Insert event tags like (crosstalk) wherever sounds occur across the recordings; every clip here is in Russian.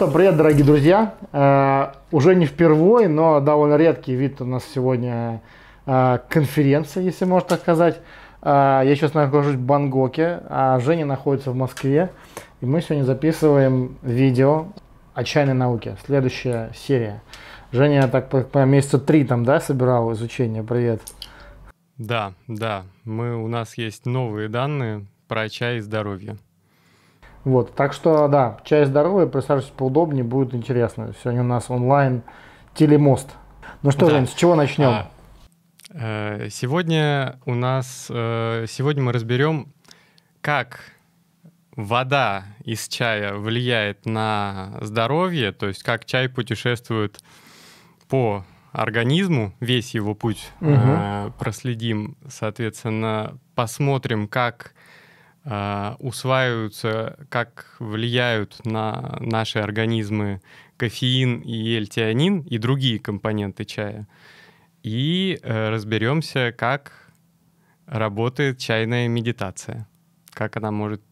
что, привет, дорогие друзья. Э, уже не впервые, но довольно редкий вид у нас сегодня э, конференция, если можно так сказать. Э, я сейчас нахожусь в Бангкоке, а Женя находится в Москве. И мы сегодня записываем видео о чайной науке. Следующая серия. Женя, так по месяца три там, да, собирал изучение. Привет. Да, да. Мы, у нас есть новые данные про чай и здоровье. Вот, так что, да, чай здоровья, присаживайтесь поудобнее, будет интересно. Сегодня у нас онлайн телемост. Ну что, да. Жень, с чего начнем? А, э, сегодня у нас, э, сегодня мы разберем, как вода из чая влияет на здоровье, то есть как чай путешествует по организму, весь его путь угу. э, проследим, соответственно, посмотрим, как э, усваиваются, как влияют на наши организмы кофеин и эльтианин и другие компоненты чая. И э, разберемся, как работает чайная медитация, как она может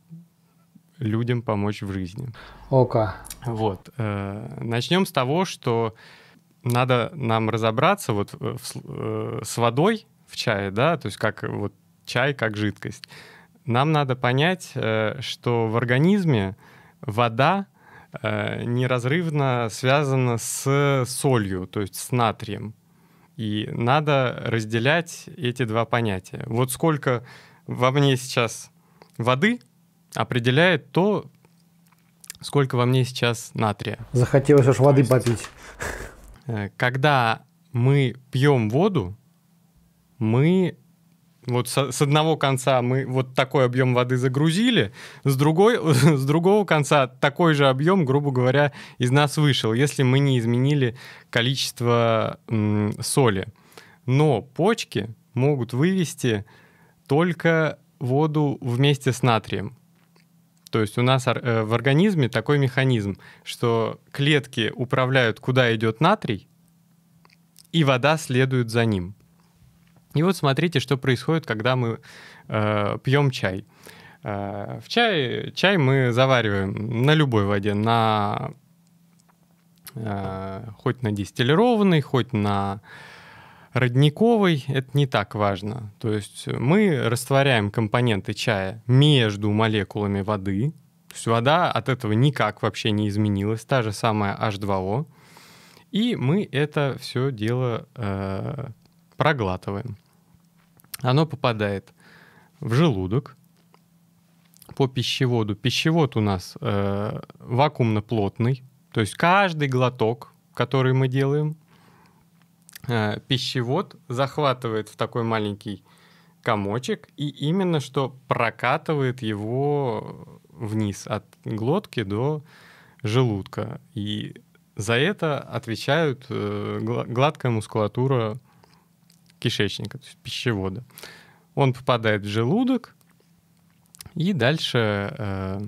людям помочь в жизни. Ока. Вот. Э, начнем с того, что надо нам разобраться вот в, э, с водой в чае, да, то есть как вот чай как жидкость нам надо понять, э, что в организме вода э, неразрывно связана с солью, то есть с натрием. И надо разделять эти два понятия. Вот сколько во мне сейчас воды определяет то, сколько во мне сейчас натрия. Захотелось уж воды попить. Э, когда мы пьем воду, мы вот с, с одного конца мы вот такой объем воды загрузили, с, другой, (laughs) с другого конца такой же объем, грубо говоря, из нас вышел, если мы не изменили количество м, соли. Но почки могут вывести только воду вместе с натрием. То есть у нас э, в организме такой механизм, что клетки управляют, куда идет натрий, и вода следует за ним. И вот смотрите, что происходит, когда мы э, пьем чай. Э, в чай, чай мы завариваем на любой воде, на э, хоть на дистиллированной, хоть на родниковой, это не так важно. То есть мы растворяем компоненты чая между молекулами воды. То есть вода от этого никак вообще не изменилась, та же самая H2O. И мы это все дело э, проглатываем. Оно попадает в желудок по пищеводу. Пищевод у нас э, вакуумно-плотный, то есть каждый глоток, который мы делаем, э, пищевод захватывает в такой маленький комочек и именно что прокатывает его вниз от глотки до желудка. И за это отвечают э, гладкая мускулатура кишечника, то есть пищевода. Он попадает в желудок и дальше э,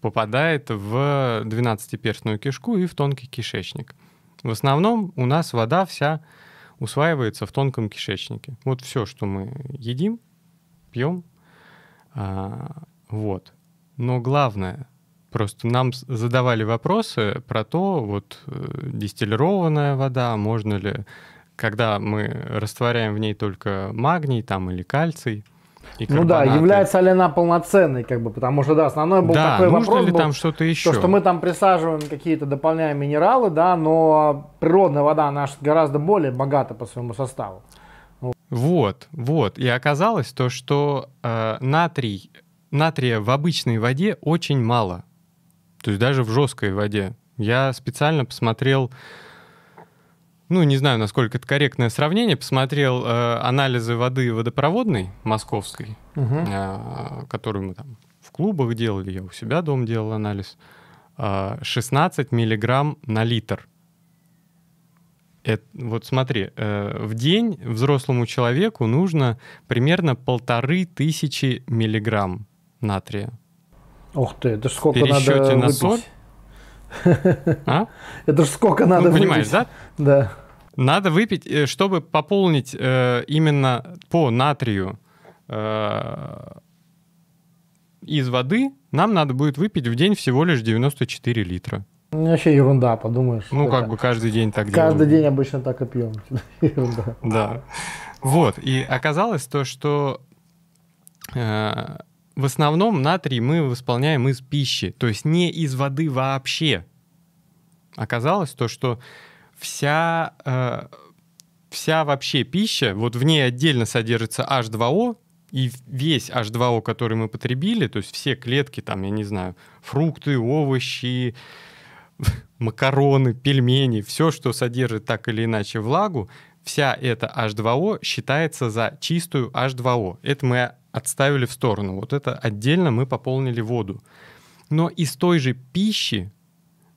попадает в двенадцатиперстную кишку и в тонкий кишечник. В основном у нас вода вся усваивается в тонком кишечнике. Вот все, что мы едим, пьем, а, вот. Но главное, Просто нам задавали вопросы про то, вот э, дистиллированная вода, можно ли, когда мы растворяем в ней только магний там или кальций, и ну да, является ли она полноценной, как бы, потому что, да, основной был да, такой нужно вопрос. ли был, там что-то еще? То, что мы там присаживаем какие-то дополняем минералы, да, но природная вода, она гораздо более богата по своему составу. Вот, вот. И оказалось то, что э, натрий, натрия в обычной воде очень мало. То есть даже в жесткой воде. Я специально посмотрел, ну, не знаю, насколько это корректное сравнение, посмотрел э, анализы воды водопроводной московской, угу. э, которую мы там в клубах делали, я у себя дома делал анализ. Э, 16 миллиграмм на литр. Это, вот смотри, э, в день взрослому человеку нужно примерно полторы тысячи миллиграмм натрия. Ух ты, это сколько надо на соль? (laughs) А? Это ж сколько надо ну, понимаешь, выпить. да? Да. Надо выпить, э, чтобы пополнить э, именно по натрию э, из воды нам надо будет выпить в день всего лишь 94 литра. Ну, вообще ерунда, подумаешь. Ну, как бы каждый день так Каждый делаем. день обычно так и пьем. (laughs) Ерунда. Да. Вот. И оказалось то, что э, в основном натрий мы восполняем из пищи, то есть не из воды вообще. Оказалось то, что вся, э, вся вообще пища, вот в ней отдельно содержится H2O, и весь H2O, который мы потребили, то есть все клетки, там, я не знаю, фрукты, овощи, (laughs) макароны, пельмени, все, что содержит так или иначе влагу, вся эта H2O считается за чистую H2O. Это мы отставили в сторону. Вот это отдельно мы пополнили воду. Но из той же пищи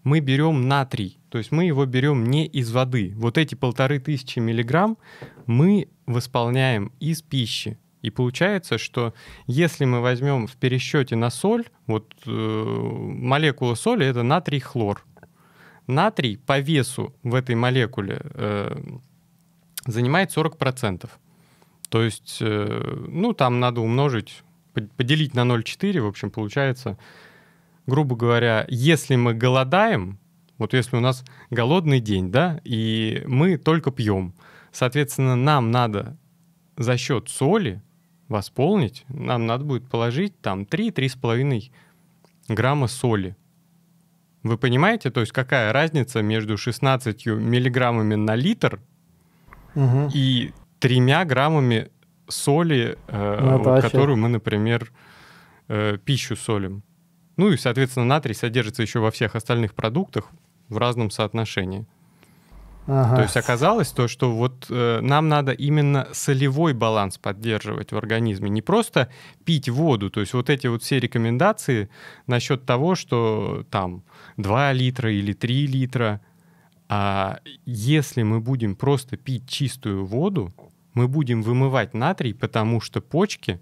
мы берем натрий, то есть мы его берем не из воды. Вот эти полторы тысячи миллиграмм мы восполняем из пищи. И получается, что если мы возьмем в пересчете на соль, вот э, молекула соли это натрий хлор. Натрий по весу в этой молекуле э, занимает 40%. То есть, э, ну, там надо умножить, по- поделить на 0,4, в общем, получается, грубо говоря, если мы голодаем, вот если у нас голодный день, да, и мы только пьем, соответственно, нам надо за счет соли восполнить, нам надо будет положить там 3-3,5 грамма соли. Вы понимаете, то есть какая разница между 16 миллиграммами на литр Мгм. и тремя граммами соли, э, Ну, которую мы, например, э, пищу солим. Ну и, соответственно, натрий содержится еще во всех остальных продуктах в разном соотношении. Ага. То есть оказалось то, что вот э, нам надо именно солевой баланс поддерживать в организме, не просто пить воду. То есть вот эти вот все рекомендации насчет того, что там 2 литра или 3 литра, а если мы будем просто пить чистую воду, мы будем вымывать натрий, потому что почки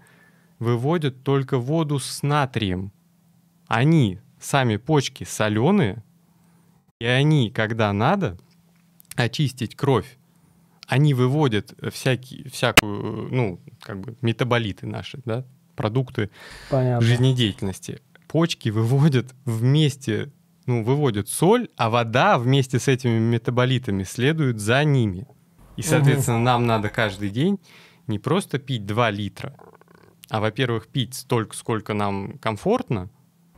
выводят только воду с натрием. Они, сами почки, соленые, и они, когда надо, очистить кровь, они выводят всякие, всякую, ну, как бы метаболиты наши, да, продукты Понятно. жизнедеятельности. Почки выводят вместе, ну, выводят соль, а вода вместе с этими метаболитами следует за ними. И, соответственно, нам надо каждый день не просто пить 2 литра, а, во-первых, пить столько, сколько нам комфортно,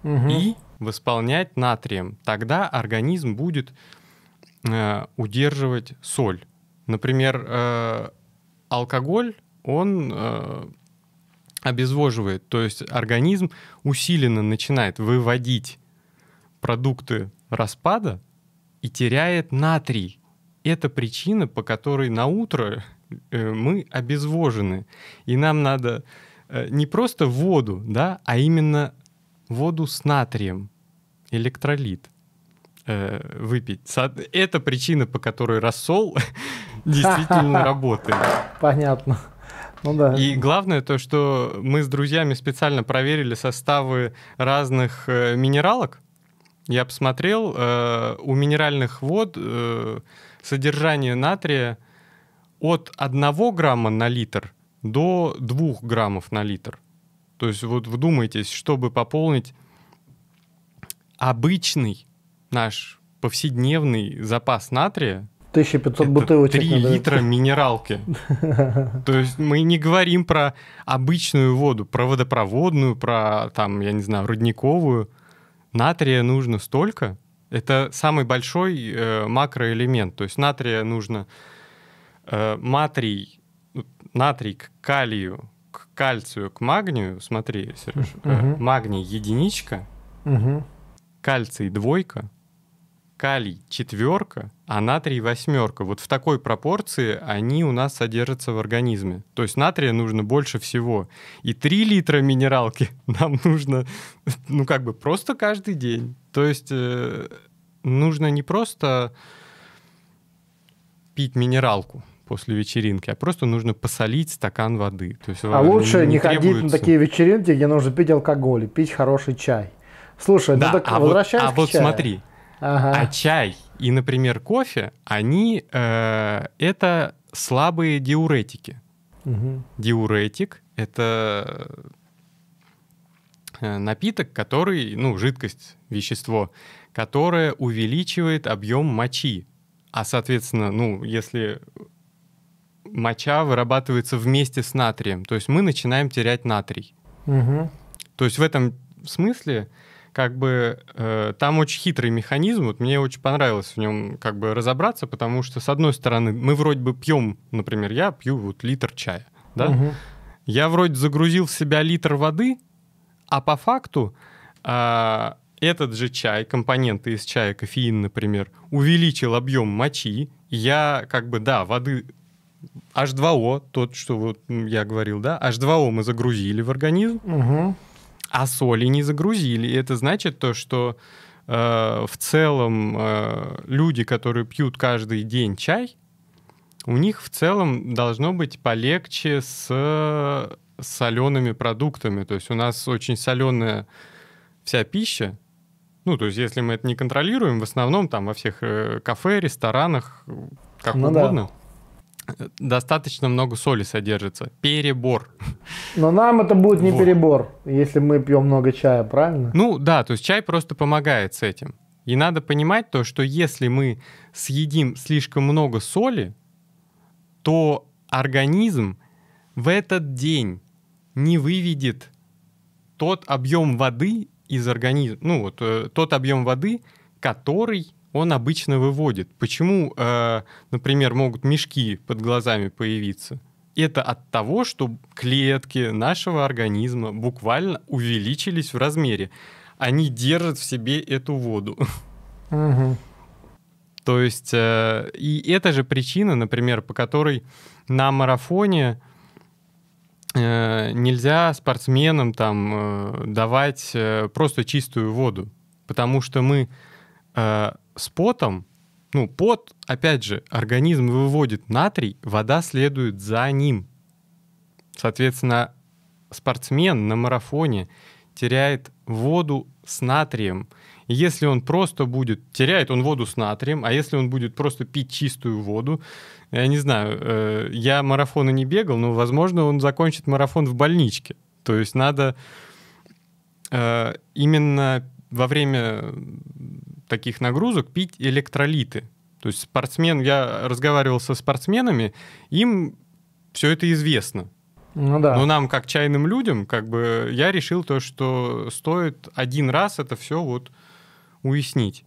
Мгм. и восполнять натрием. Тогда организм будет э, удерживать соль. Например, э, алкоголь, он э, обезвоживает, то есть организм усиленно начинает выводить продукты распада и теряет натрий. Это причина, по которой на утро э, мы обезвожены. И нам надо э, не просто воду, да, а именно воду с натрием, электролит э, выпить. Это причина, по которой рассол (laughs) действительно (laughs) работает. Понятно. Ну да. И главное то, что мы с друзьями специально проверили составы разных э, минералок. Я посмотрел, э, у минеральных вод э, содержание натрия от 1 грамма на литр до 2 граммов на литр. То есть вот вдумайтесь, чтобы пополнить обычный наш повседневный запас натрия, 1500 это бутылочек 3 надо. литра минералки. (laughs) То есть мы не говорим про обычную воду, про водопроводную, про там, я не знаю, родниковую. Натрия нужно столько. Это самый большой э, макроэлемент. То есть натрия нужно э, матрий, натрий к калию, к кальцию, к магнию. Смотри, Сереж, э, Мгм. магний единичка, Мгм. кальций двойка, калий четверка, а натрий восьмерка. Вот в такой пропорции они у нас содержатся в организме. То есть натрия нужно больше всего. И 3 литра минералки (laughs) нам нужно, ну как бы просто каждый день. То есть э, нужно не просто пить минералку после вечеринки, а просто нужно посолить стакан воды. То есть А лучше не ходить на требуется- такие вечеринки, где нужно пить алкоголь, и пить хороший чай. Слушай, Да, ну так а вот, возвращаясь а к вот чаю. смотри, Ага. А чай и, например, кофе, они э, это слабые диуретики. Мгм. Диуретик это э, напиток, который, ну, жидкость, вещество, которое увеличивает объем мочи. А, соответственно, ну, если моча вырабатывается вместе с натрием, то есть мы начинаем терять натрий. Угу. То есть в этом смысле как бы э, там очень хитрый механизм. Вот мне очень понравилось в нем как бы разобраться, потому что с одной стороны мы вроде бы пьем, например, я пью вот литр чая, да? Угу. Я вроде загрузил в себя литр воды, а по факту э, этот же чай, компоненты из чая, кофеин, например, увеличил объем мочи. Я как бы да воды H2O, тот, что вот я говорил, да, H2O мы загрузили в организм, Угу. А соли не загрузили. И это значит то, что э, в целом э, люди, которые пьют каждый день чай, у них в целом должно быть полегче с солеными продуктами. То есть у нас очень соленая вся пища. Ну, то есть если мы это не контролируем, в основном там во всех э, кафе, ресторанах, как Ну да. угодно, э, достаточно много соли содержится. Перебор. Но нам это будет не Вот. перебор, если мы пьем много чая, правильно? Ну да, то есть чай просто помогает с этим. И надо понимать то, что если мы съедим слишком много соли, то организм в этот день не выведет тот объем воды из организма, ну вот э, тот объем воды, который он обычно выводит. Почему, э, например, могут мешки под глазами появиться? Это от того, что клетки нашего организма буквально увеличились в размере. Они держат в себе эту воду. Угу. То есть, э, и это же причина, например, по которой на марафоне э, нельзя спортсменам там э, давать э, просто чистую воду, потому что мы э, с потом, ну, пот, опять же, организм выводит натрий, вода следует за ним. Соответственно, спортсмен на марафоне теряет воду с натрием. Если он просто будет, теряет он воду с натрием, а если он будет просто пить чистую воду, я не знаю, э, я марафона не бегал, но, возможно, он закончит марафон в больничке. То есть надо э, именно во время таких нагрузок пить электролиты. То есть спортсмен, я разговаривал со спортсменами, им все это известно. Ну да. Но нам, как чайным людям, как бы я решил то, что стоит один раз это все вот уяснить.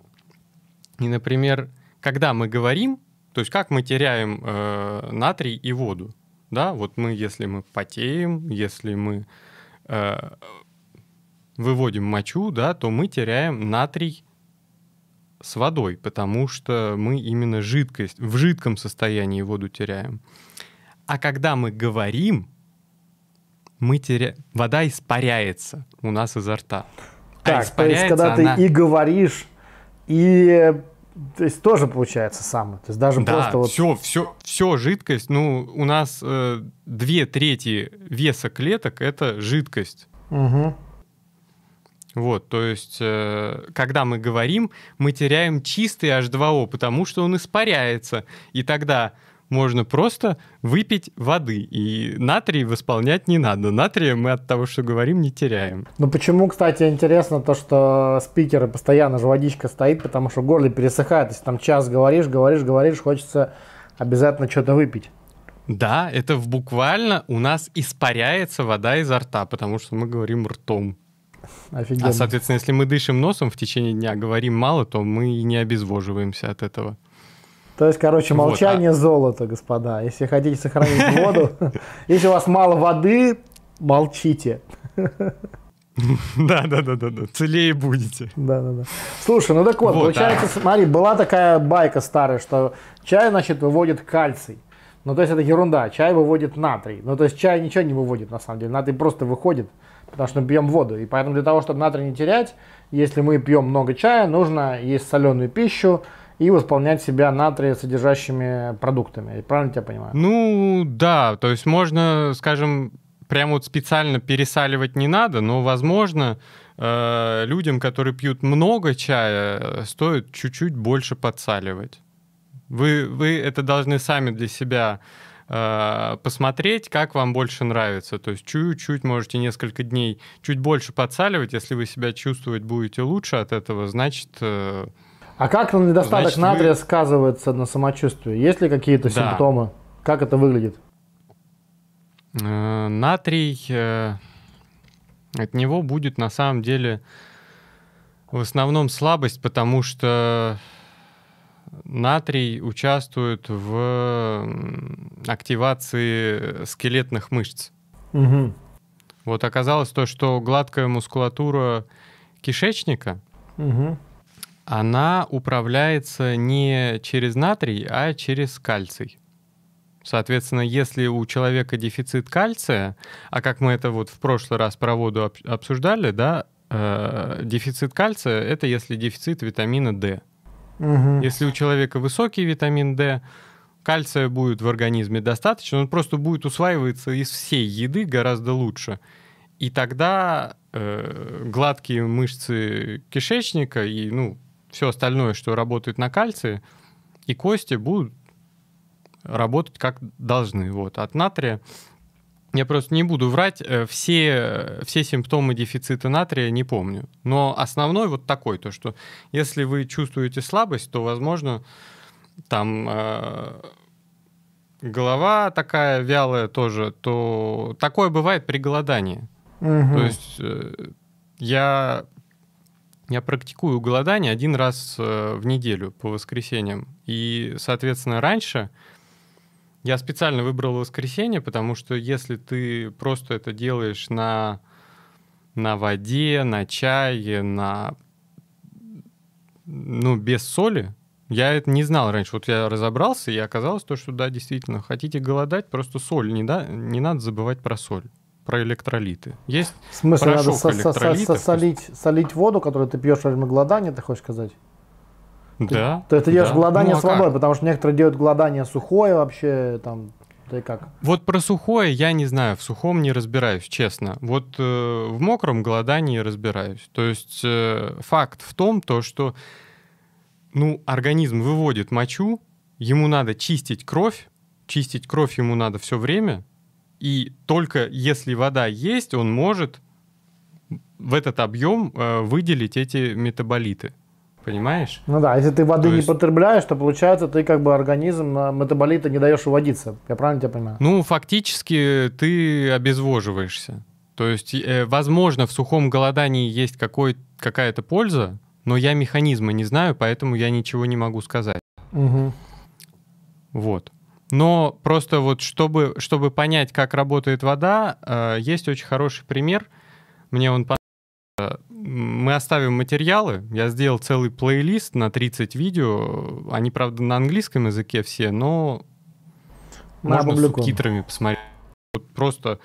И, например, когда мы говорим, то есть как мы теряем э, натрий и воду, да, вот мы, если мы потеем, если мы э, выводим мочу, да, то мы теряем натрий с водой, потому что мы именно жидкость, в жидком состоянии воду теряем. А когда мы говорим, мы теряем... Вода испаряется у нас изо рта. А Так, то есть, испаряется когда она- ты и говоришь, и то есть тоже получается самое. То есть даже Да, просто вот. все, все, все жидкость. Ну, у нас э, две трети веса клеток это жидкость. Мгм. Вот, то есть, э, когда мы говорим, мы теряем чистый H2O, потому что он испаряется. И тогда можно просто выпить воды. И натрий восполнять не надо. Натрия мы от того, что говорим, не теряем. Ну почему, кстати, интересно то, что спикеры постоянно же водичка стоит, потому что в горле пересыхает. Если там час говоришь, говоришь, говоришь, хочется обязательно что-то выпить. Да, это в буквально у нас испаряется вода изо рта, потому что мы говорим ртом. Офигенно. А, соответственно, если мы дышим носом в течение дня, говорим мало, то мы и не обезвоживаемся от этого. То есть, короче, Вот, а молчание золото, господа. Если хотите сохранить (laughs) воду, если у вас мало воды, молчите. Да, да, да, да, да. Целее будете. Да, да, да. Слушай, ну так вот, Вот, получается, смотри, была такая байка старая, что чай, значит, выводит кальций. Ну, то есть это ерунда. Чай выводит натрий. Ну, то есть чай ничего не выводит, на самом деле. Натрий просто выходит, потому что мы пьем воду. И поэтому для того, чтобы натрий не терять, если мы пьем много чая, нужно есть соленую пищу и восполнять себя натрия содержащими продуктами. Я Правильно тебя понимаю? Ну, да, то есть можно, скажем, прям вот специально пересаливать не надо, но, возможно, э, людям, которые пьют много чая, стоит чуть-чуть больше подсаливать. Вы, вы это должны сами для себя посмотреть, как вам больше нравится. То есть чуть-чуть можете несколько дней чуть больше подсаливать. Если вы себя чувствовать будете лучше от этого, значит... Э, а как недостаток значит, натрия вы... сказывается на самочувствии? Есть ли какие-то да. симптомы? Как это выглядит? Э, натрий... Э, от него будет на самом деле в основном слабость, потому что натрий участвует в активации скелетных мышц. Угу. Вот оказалось то, что гладкая мускулатура кишечника, угу. она управляется не через натрий, а через кальций. Соответственно, если у человека дефицит кальция, а как мы это вот в прошлый раз про воду обсуждали, да, э, дефицит кальция это если дефицит витамина D. Угу. Если у человека высокий витамин D, кальция будет в организме достаточно, он просто будет усваиваться из всей еды гораздо лучше. И тогда э, гладкие мышцы кишечника и ну, все остальное, что работает на кальции, и кости будут работать как должны. Вот. От натрия я просто не буду врать, э, все, все симптомы дефицита натрия не помню. Но основной вот такой, то что если вы чувствуете слабость, то, возможно, там э, голова такая вялая тоже, то такое бывает при голодании. Угу. То есть э, я, я практикую голодание один раз э, в неделю по воскресеньям. И, соответственно, раньше я специально выбрал воскресенье, потому что если ты просто это делаешь на, на воде, на чае, на ну, без соли, я это не знал раньше. Вот я разобрался, и оказалось то, что да, действительно, хотите голодать, просто соль, не, да, не надо забывать про соль про электролиты. Есть В смысле, надо со со со солить, солить воду, которую ты пьешь во время голодания, ты хочешь сказать? Да. То, это делаешь да. голодание ну, а с водой, как? потому что некоторые делают голодание сухое вообще, там, и как? Вот про сухое я не знаю, в сухом не разбираюсь, честно. Вот э, в мокром голодании разбираюсь. То есть э, факт в том, то, что ну, организм выводит мочу, ему надо чистить кровь, чистить кровь ему надо все время, и только если вода есть, он может в этот объем э, выделить эти метаболиты понимаешь? Ну да, если ты воды то не потребляешь, то получается ты как бы организм на метаболиты не даешь уводиться. Я правильно тебя понимаю? Ну, фактически ты обезвоживаешься. То есть, э, возможно, в сухом голодании есть какая-то польза, но я механизма не знаю, поэтому я ничего не могу сказать. Угу. Вот. Но просто вот чтобы, чтобы понять, как работает вода, э, есть очень хороший пример. Мне он понравился мы оставим материалы. Я сделал целый плейлист на 30 видео. Они, правда, на английском языке все, но на можно с субтитрами посмотреть. Вот просто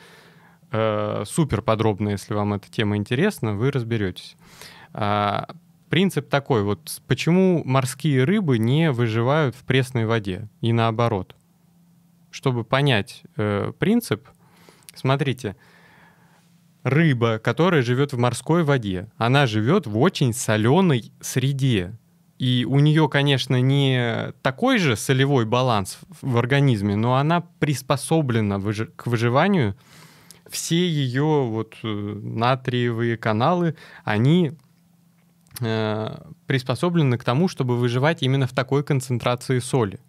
э, супер подробно, если вам эта тема интересна, вы разберетесь. А, принцип такой, вот почему морские рыбы не выживают в пресной воде и наоборот. Чтобы понять э, принцип, смотрите, рыба, которая живет в морской воде, она живет в очень соленой среде. И у нее, конечно, не такой же солевой баланс в организме, но она приспособлена к выживанию. Все ее вот э, натриевые каналы, они э, приспособлены к тому, чтобы выживать именно в такой концентрации соли.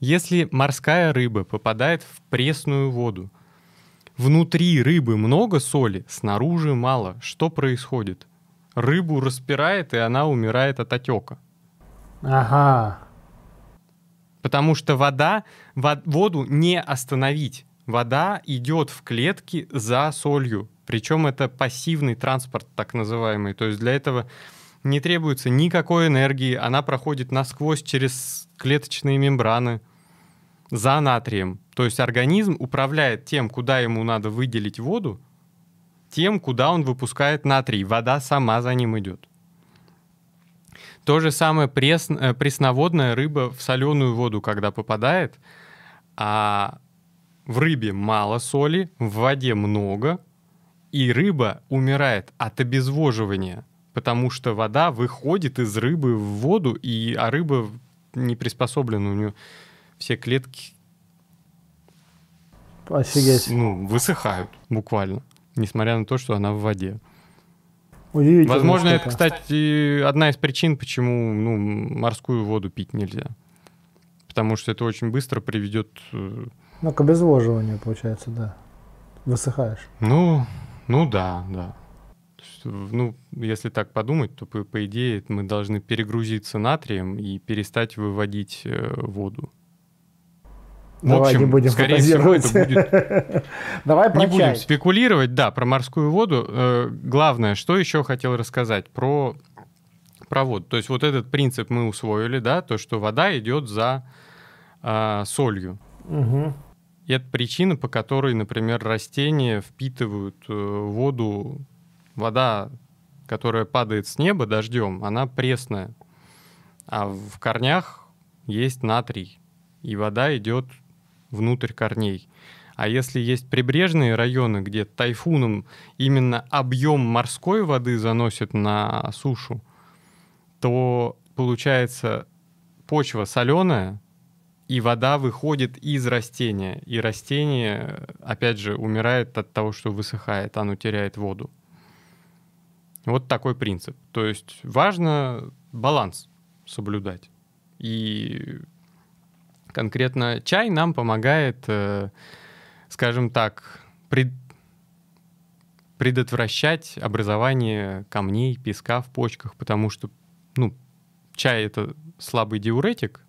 Если морская рыба попадает в пресную воду, Внутри рыбы много соли, снаружи мало. Что происходит? Рыбу распирает, и она умирает от отека. Ага. Потому что вода, воду не остановить. Вода идет в клетки за солью. Причем это пассивный транспорт, так называемый. То есть для этого не требуется никакой энергии. Она проходит насквозь через клеточные мембраны за натрием. То есть организм управляет тем, куда ему надо выделить воду, тем, куда он выпускает натрий. Вода сама за ним идет. То же самое прес, э, пресноводная рыба в соленую воду, когда попадает, а в рыбе мало соли, в воде много, и рыба умирает от обезвоживания, потому что вода выходит из рыбы в воду, и, а рыба не приспособлена, у нее все клетки Офигеть. ну, высыхают буквально, несмотря на то, что она в воде. Удивительно. Возможно, это, кстати, одна из причин, почему ну, морскую воду пить нельзя. Потому что это очень быстро приведет... э, Ну, к обезвоживанию, получается, да. Высыхаешь. Ну, ну да, да. Ну, если так подумать, то, по, по идее, мы должны перегрузиться натрием и перестать выводить э, воду. В Давай общем, не будем скорее всего, это будет (laughs) Давай про Не будем чай. спекулировать, да, про морскую воду. Э, главное, что еще хотел рассказать про, про воду. То есть вот этот принцип мы усвоили, да, то, что вода идет за а, солью. Мгм. И это причина, по которой, например, растения впитывают э, воду. Вода, которая падает с неба дождем, она пресная. А в корнях есть натрий. И вода идет внутрь корней. А если есть прибрежные районы, где тайфуном именно объем морской воды заносит на сушу, то получается почва соленая, и вода выходит из растения. И растение, опять же, умирает от того, что высыхает, оно теряет воду. Вот такой принцип. То есть важно баланс соблюдать. И конкретно чай нам помогает, э, скажем так, пред- предотвращать образование камней, песка в почках, потому что, ну, чай это слабый диуретик,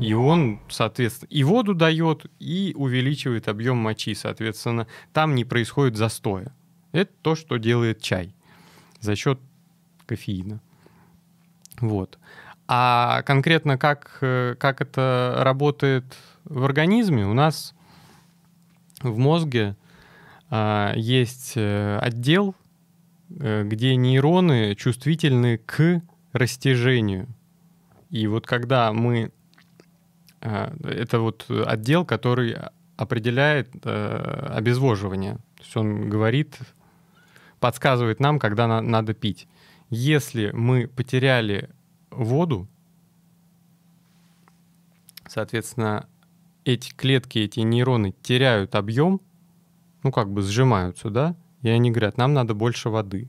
и он, соответственно, и воду дает, и увеличивает объем мочи. Соответственно, там не происходит застоя. Это то, что делает чай за счет кофеина. Вот. А конкретно как, э, как это работает в организме, у нас в мозге а, есть э, отдел, э, где нейроны чувствительны к растяжению. И вот когда мы... э, Это вот отдел, который определяет э, обезвоживание. То есть он говорит, подсказывает нам, когда на- надо пить. Если мы потеряли воду, соответственно, эти клетки, эти нейроны теряют объем, ну как бы сжимаются, да, и они говорят, нам надо больше воды.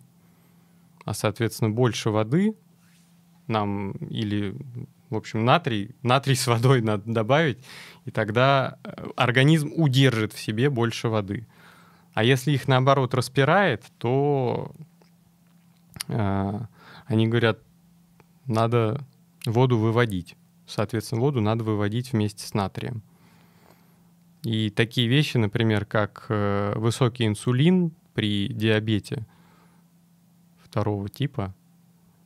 А, соответственно, больше воды нам или, в общем, натрий, натрий с водой (laughs) надо добавить, и тогда э, организм удержит в себе больше воды. А если их, наоборот, распирает, то э, они говорят, надо воду выводить. Соответственно, воду надо выводить вместе с натрием. И такие вещи, например, как э, высокий инсулин при диабете второго типа,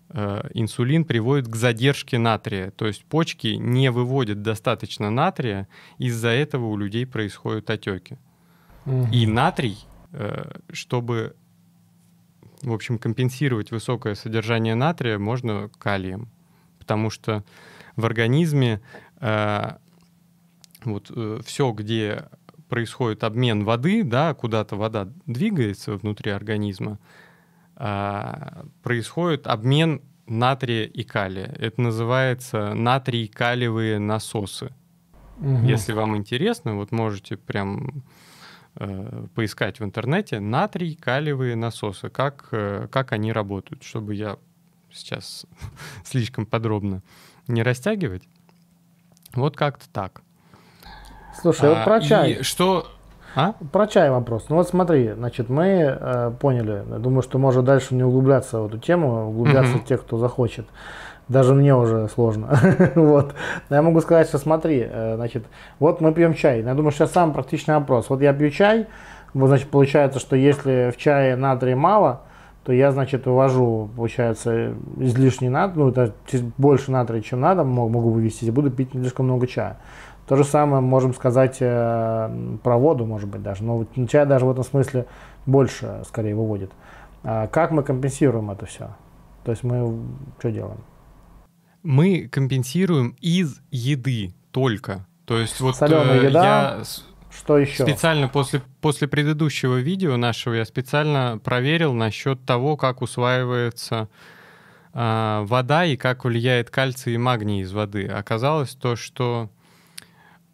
э, инсулин приводит к задержке натрия. То есть почки не выводят достаточно натрия, из-за этого у людей происходят отеки. Мгм. И натрий, э, чтобы, в общем, компенсировать высокое содержание натрия, можно калием. Потому что в организме э, вот все, где происходит обмен воды, да, куда-то вода двигается внутри организма, а, происходит обмен натрия и калия. Это называется натрий-калиевые насосы. Мгм. Если вам интересно, вот можете прям э, поискать в интернете натрий калиевые насосы, как, э, как они работают, чтобы я сейчас (laughs) слишком подробно не растягивать. Вот как-то так. Слушай, вот А, про и чай. что? А? Про чай вопрос. Ну вот смотри, значит, мы э, поняли. Я думаю, что можно дальше не углубляться в эту тему, углубляться Мгм. те, кто захочет. Даже мне уже сложно. (laughs) вот. Но я могу сказать, что смотри, э, значит, вот мы пьем чай. Я думаю, что самый практичный вопрос. Вот я пью чай, вот, значит, получается, что если в чае натрия мало, то я, значит, вывожу, получается, излишний натрий, ну, это больше натрия, чем надо, мо- могу вывести, и буду пить слишком много чая. То же самое можем сказать э, про воду, может быть, даже. Но чай даже в этом смысле больше, скорее, выводит. А как мы компенсируем это все? То есть мы что делаем? Мы компенсируем из еды только. То есть вот Солёная э, еда, я Что еще? Специально после, после предыдущего видео нашего я специально проверил насчет того, как усваивается а, вода и как влияет кальций и магний из воды. Оказалось то, что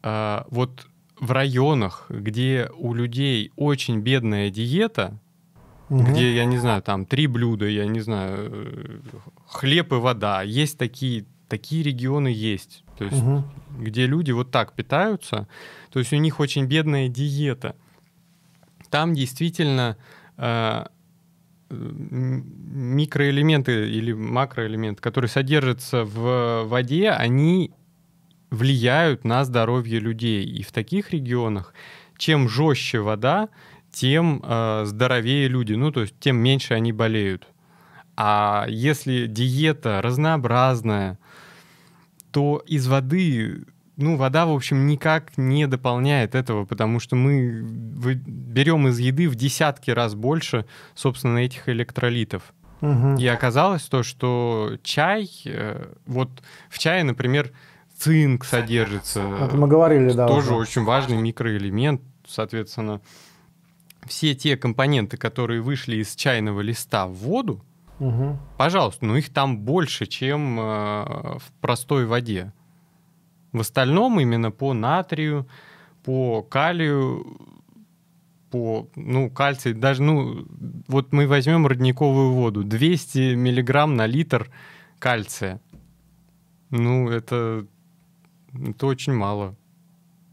а, вот в районах, где у людей очень бедная диета, угу. где, я не знаю, там три блюда, я не знаю, хлеб и вода, есть такие, такие регионы есть, то есть угу. где люди вот так питаются, то есть у них очень бедная диета. Там действительно э, микроэлементы или макроэлементы, которые содержатся в воде, они влияют на здоровье людей. И в таких регионах, чем жестче вода, тем э, здоровее люди, ну то есть тем меньше они болеют. А если диета разнообразная, то из воды, ну вода, в общем, никак не дополняет этого, потому что мы берем из еды в десятки раз больше, собственно, этих электролитов. Угу. И оказалось то, что чай, э, вот в чае, например, цинк содержится. Это мы говорили, да. Тоже уже. очень важный микроэлемент, соответственно. Все те компоненты, которые вышли из чайного листа в воду, угу. пожалуйста, ну их там больше, чем э, в простой воде. В остальном именно по натрию, по калию, по, ну, кальций, даже, ну, вот мы возьмем родниковую воду, 200 миллиграмм на литр кальция. Ну, это это очень мало.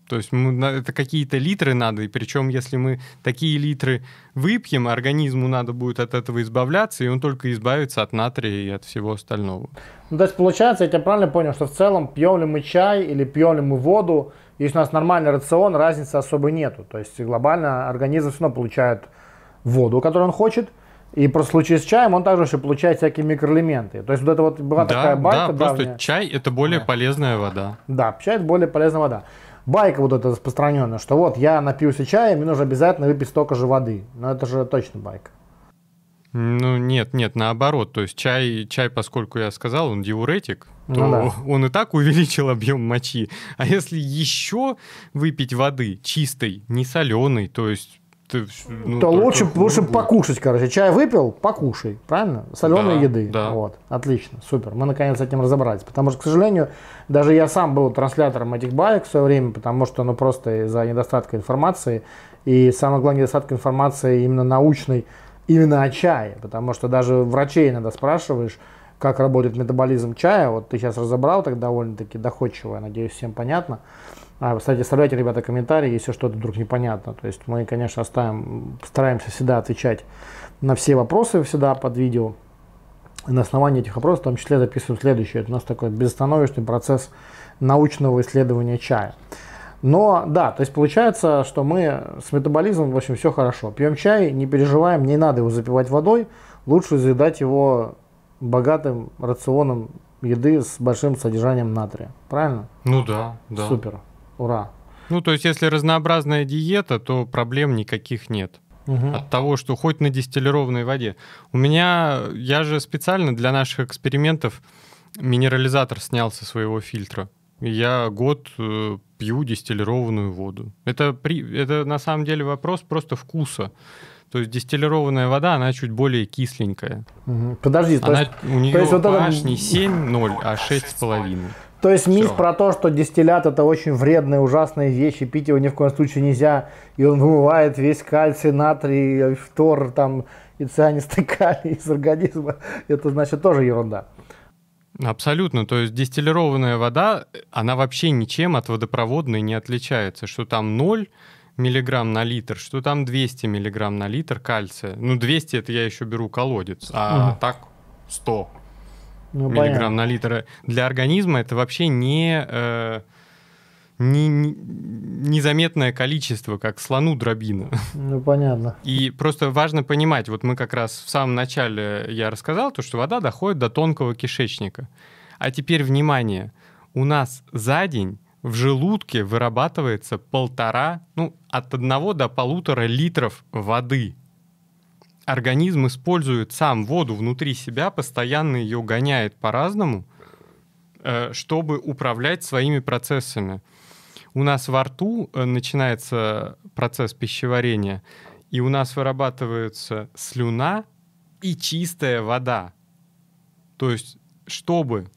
То есть мы, это какие-то литры надо, и причем если мы такие литры выпьем, организму надо будет от этого избавляться, и он только избавится от натрия и от всего остального. Ну, то есть получается, я тебя правильно понял, что в целом пьем ли мы чай или пьем ли мы воду, если у нас нормальный рацион, разницы особо нету. То есть глобально организм все равно получает воду, которую он хочет, и просто в случае с чаем он также еще получает всякие микроэлементы. То есть вот это вот была да, такая байка Да, давняя. просто чай это более да. полезная вода. Да, чай это более полезная вода. Байка вот эта распространенная, что вот я напьюсь чая, мне нужно обязательно выпить столько же воды. Но это же точно байка. Ну нет, нет, наоборот. То есть чай, чай, поскольку я сказал, он диуретик, то ну, да. (laughs) он и так увеличил объем мочи. А если еще выпить воды чистой, не соленой, то есть ты, ну, то лучше, лучше покушать, короче. Чай выпил, покушай, правильно? Соленой да, еды. Да. Вот, отлично, супер. Мы наконец с этим разобрались. Потому что, к сожалению, даже я сам был транслятором этих баек в свое время, потому что, ну, просто из-за недостатка информации. И самое главное, недостаток информации именно научной, именно о чае. Потому что даже врачей иногда спрашиваешь, как работает метаболизм чая. Вот ты сейчас разобрал так довольно-таки доходчиво, надеюсь, всем понятно. А, кстати, оставляйте, ребята, комментарии, если что-то вдруг непонятно. То есть мы, конечно, оставим, стараемся всегда отвечать на все вопросы всегда под видео. И на основании этих вопросов, в том числе, записываем следующее. Это у нас такой безостановочный процесс научного исследования чая. Но да, то есть получается, что мы с метаболизмом, в общем, все хорошо. Пьем чай, не переживаем, не надо его запивать водой, лучше заедать его богатым рационом еды с большим содержанием натрия. Правильно? Ну да, да. Супер. Ура. Ну, то есть, если разнообразная диета, то проблем никаких нет. Угу. От того, что хоть на дистиллированной воде. У меня, я же специально для наших экспериментов минерализатор снял со своего фильтра. Я год э, пью дистиллированную воду. Это, при, это на самом деле вопрос просто вкуса. То есть дистиллированная вода, она чуть более кисленькая. Угу. Подожди, она, то есть, у нее то есть вот это... не 7,0, а 6,5. То есть миф про то, что дистиллят это очень вредная, ужасная вещь, и пить его ни в коем случае нельзя, и он вымывает весь кальций, натрий, фтор там, и цианистый калий из организма, это значит тоже ерунда. Абсолютно. То есть дистиллированная вода, она вообще ничем от водопроводной не отличается. Что там 0 миллиграмм на литр, что там 200 миллиграмм на литр кальция. Ну, 200 это я еще беру колодец, а угу. так 100 ну, миллиграмм понятно. на литр. Для организма это вообще не, э, не, незаметное количество, как слону дробина. Ну, понятно. И просто важно понимать, вот мы как раз в самом начале я рассказал, то, что вода доходит до тонкого кишечника. А теперь, внимание, у нас за день в желудке вырабатывается полтора, ну, от одного до полутора литров воды организм использует сам воду внутри себя, постоянно ее гоняет по-разному, э, чтобы управлять своими процессами. У нас во рту э, начинается процесс пищеварения, и у нас вырабатывается слюна и чистая вода. То есть, чтобы,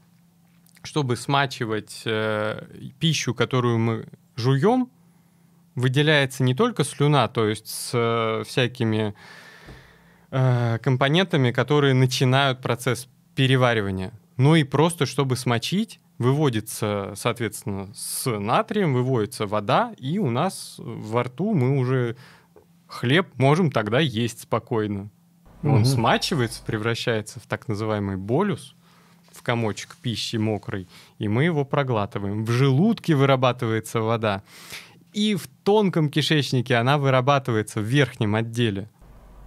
чтобы смачивать э, пищу, которую мы жуем, выделяется не только слюна, то есть с э, всякими компонентами, которые начинают процесс переваривания, но и просто чтобы смочить, выводится, соответственно, с натрием, выводится вода, и у нас во рту мы уже хлеб можем тогда есть спокойно. Он угу. смачивается, превращается в так называемый болюс, в комочек пищи мокрый, и мы его проглатываем. В желудке вырабатывается вода, и в тонком кишечнике она вырабатывается в верхнем отделе.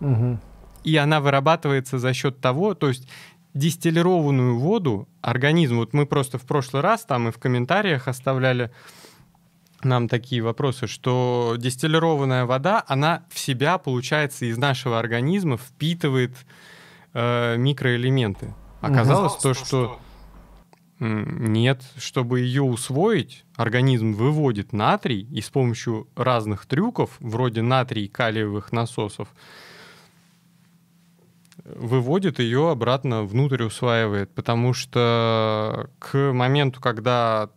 Угу. И она вырабатывается за счет того, то есть дистиллированную воду организм, вот мы просто в прошлый раз там и в комментариях оставляли нам такие вопросы, что дистиллированная вода, она в себя, получается, из нашего организма впитывает э, микроэлементы. Оказалось то, что нет, чтобы ее усвоить, организм выводит натрий и с помощью разных трюков, вроде натрий-калиевых насосов, выводит ее обратно внутрь, усваивает, потому что к моменту, когда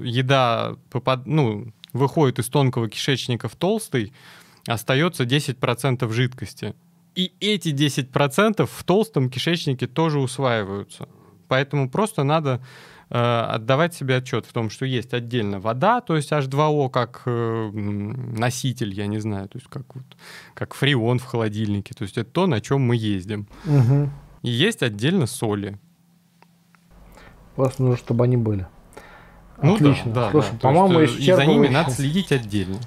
еда попад... ну, выходит из тонкого кишечника в толстый, остается 10% жидкости. И эти 10% в толстом кишечнике тоже усваиваются. Поэтому просто надо отдавать себе отчет в том, что есть отдельно вода, то есть H2O как э, носитель, я не знаю, то есть как, вот, как фреон в холодильнике, то есть это то, на чем мы ездим. Угу. И есть отдельно соли. Просто нужно, чтобы они были. Ну Отлично. Да, Слушай, да. по-моему, есть, и за ними надо следить отдельно.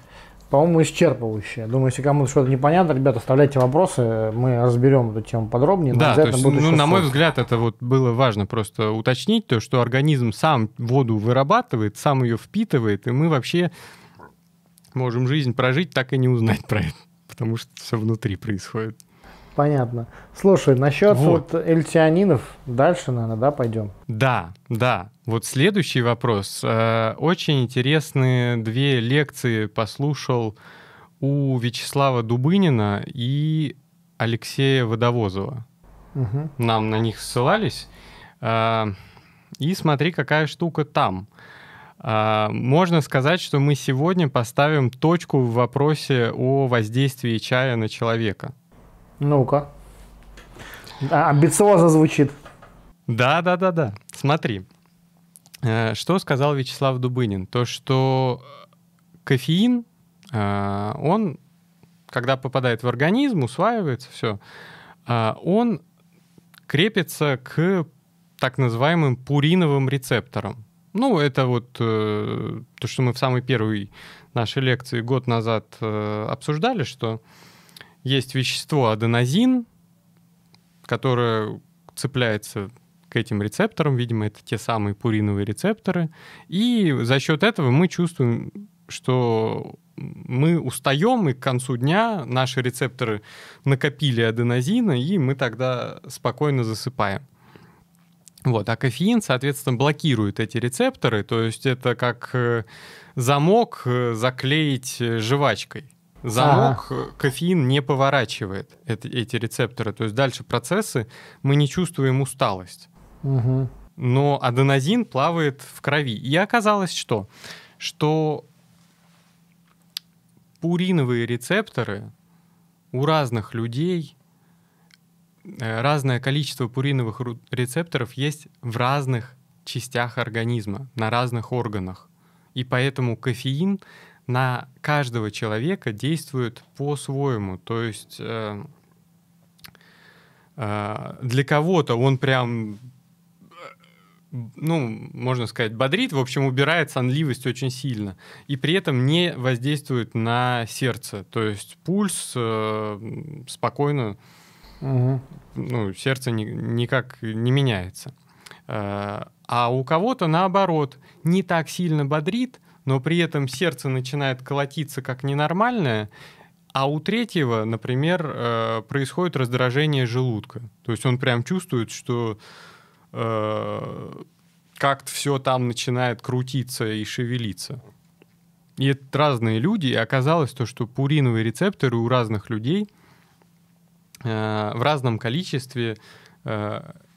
По-моему, исчерпывающее. Думаю, если кому-то что-то непонятно, ребята, оставляйте вопросы, мы разберем эту тему подробнее. Да, то есть, ну, на мой взгляд, это вот было важно просто уточнить, то, что организм сам воду вырабатывает, сам ее впитывает, и мы вообще можем жизнь прожить, так и не узнать (laughs) про это, потому что все внутри происходит. Понятно. Слушай, насчет вот. вот эльтианинов, дальше, наверное, да, пойдем? Да, да. Вот следующий вопрос. Э, очень интересные две лекции послушал у Вячеслава Дубынина и Алексея Водовозова. Угу. Нам на них ссылались. Э, и смотри, какая штука там. Э, можно сказать, что мы сегодня поставим точку в вопросе о воздействии чая на человека. Ну-ка. А, амбициозно звучит. Да, да, да, да. Смотри. Э, что сказал Вячеслав Дубынин? То, что кофеин, э, он, когда попадает в организм, усваивается, все, э, он крепится к так называемым пуриновым рецепторам. Ну, это вот то, что мы в самой первой нашей лекции год назад обсуждали, что есть вещество аденозин, которое цепляется к этим рецепторам, видимо, это те самые пуриновые рецепторы, и за счет этого мы чувствуем, что мы устаем, и к концу дня наши рецепторы накопили аденозина, и мы тогда спокойно засыпаем. Вот, а кофеин, соответственно, блокирует эти рецепторы, то есть это как э, замок э, заклеить э, жвачкой. Замок ага. кофеин не поворачивает эти, эти рецепторы. То есть дальше процессы мы не чувствуем усталость. Угу. Но аденозин плавает в крови. И оказалось что? Что пуриновые рецепторы у разных людей, э, разное количество пуриновых рецепторов есть в разных частях организма, на разных органах. И поэтому кофеин на каждого человека действует по-своему. То есть э, э, для кого-то он прям, ну, можно сказать, бодрит, в общем, убирает сонливость очень сильно. И при этом не воздействует на сердце. То есть пульс э, спокойно, угу. ну, сердце ни, никак не меняется. Э, а у кого-то наоборот не так сильно бодрит, но при этом сердце начинает колотиться как ненормальное, а у третьего, например, э, происходит раздражение желудка. То есть он прям чувствует, что э, как-то все там начинает крутиться и шевелиться. И это разные люди, и оказалось то, что пуриновые рецепторы у разных людей э, в разном количестве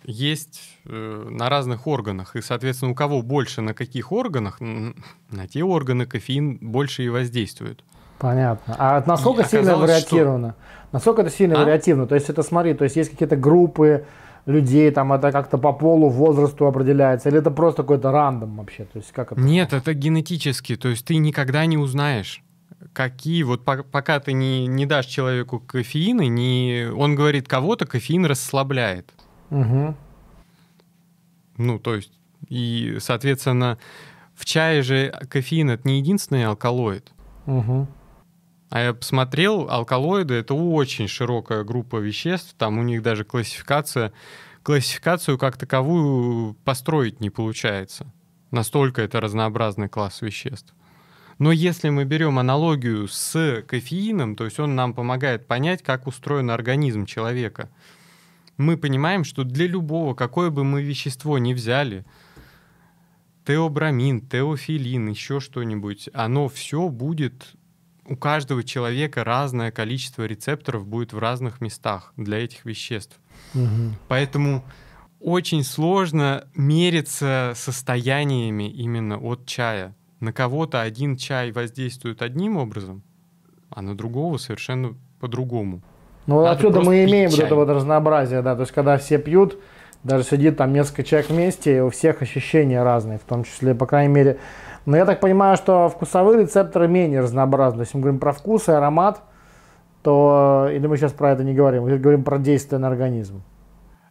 есть э, на разных органах. И, соответственно, у кого больше на каких органах, на те органы кофеин больше и воздействует. Понятно. А насколько и сильно вариативно? Что... Насколько это сильно а? вариативно? То есть это, смотри, то есть есть какие-то группы людей, там это как-то по полу, возрасту определяется, или это просто какой-то рандом вообще? То есть как это? Нет, это генетически, то есть ты никогда не узнаешь какие, вот пока ты не, не дашь человеку кофеин, и не, он говорит, кого-то кофеин расслабляет. Угу. Ну, то есть, и, соответственно, в чае же кофеин это не единственный алкалоид. Угу. А я посмотрел, алкалоиды это очень широкая группа веществ, там у них даже классификация, классификацию как таковую построить не получается. Настолько это разнообразный класс веществ. Но если мы берем аналогию с кофеином, то есть он нам помогает понять, как устроен организм человека – мы понимаем, что для любого, какое бы мы вещество ни взяли, теобрамин, теофилин, еще что-нибудь, оно все будет у каждого человека разное количество рецепторов будет в разных местах для этих веществ. Угу. Поэтому очень сложно мериться состояниями именно от чая. На кого-то один чай воздействует одним образом, а на другого совершенно по-другому. Ну, Надо отсюда мы имеем вот это вот разнообразие, да, то есть когда все пьют, даже сидит там несколько человек вместе, и у всех ощущения разные, в том числе, по крайней мере. Но я так понимаю, что вкусовые рецепторы менее разнообразны. Есть мы говорим про вкус и аромат, то или мы сейчас про это не говорим, мы говорим про действие на организм.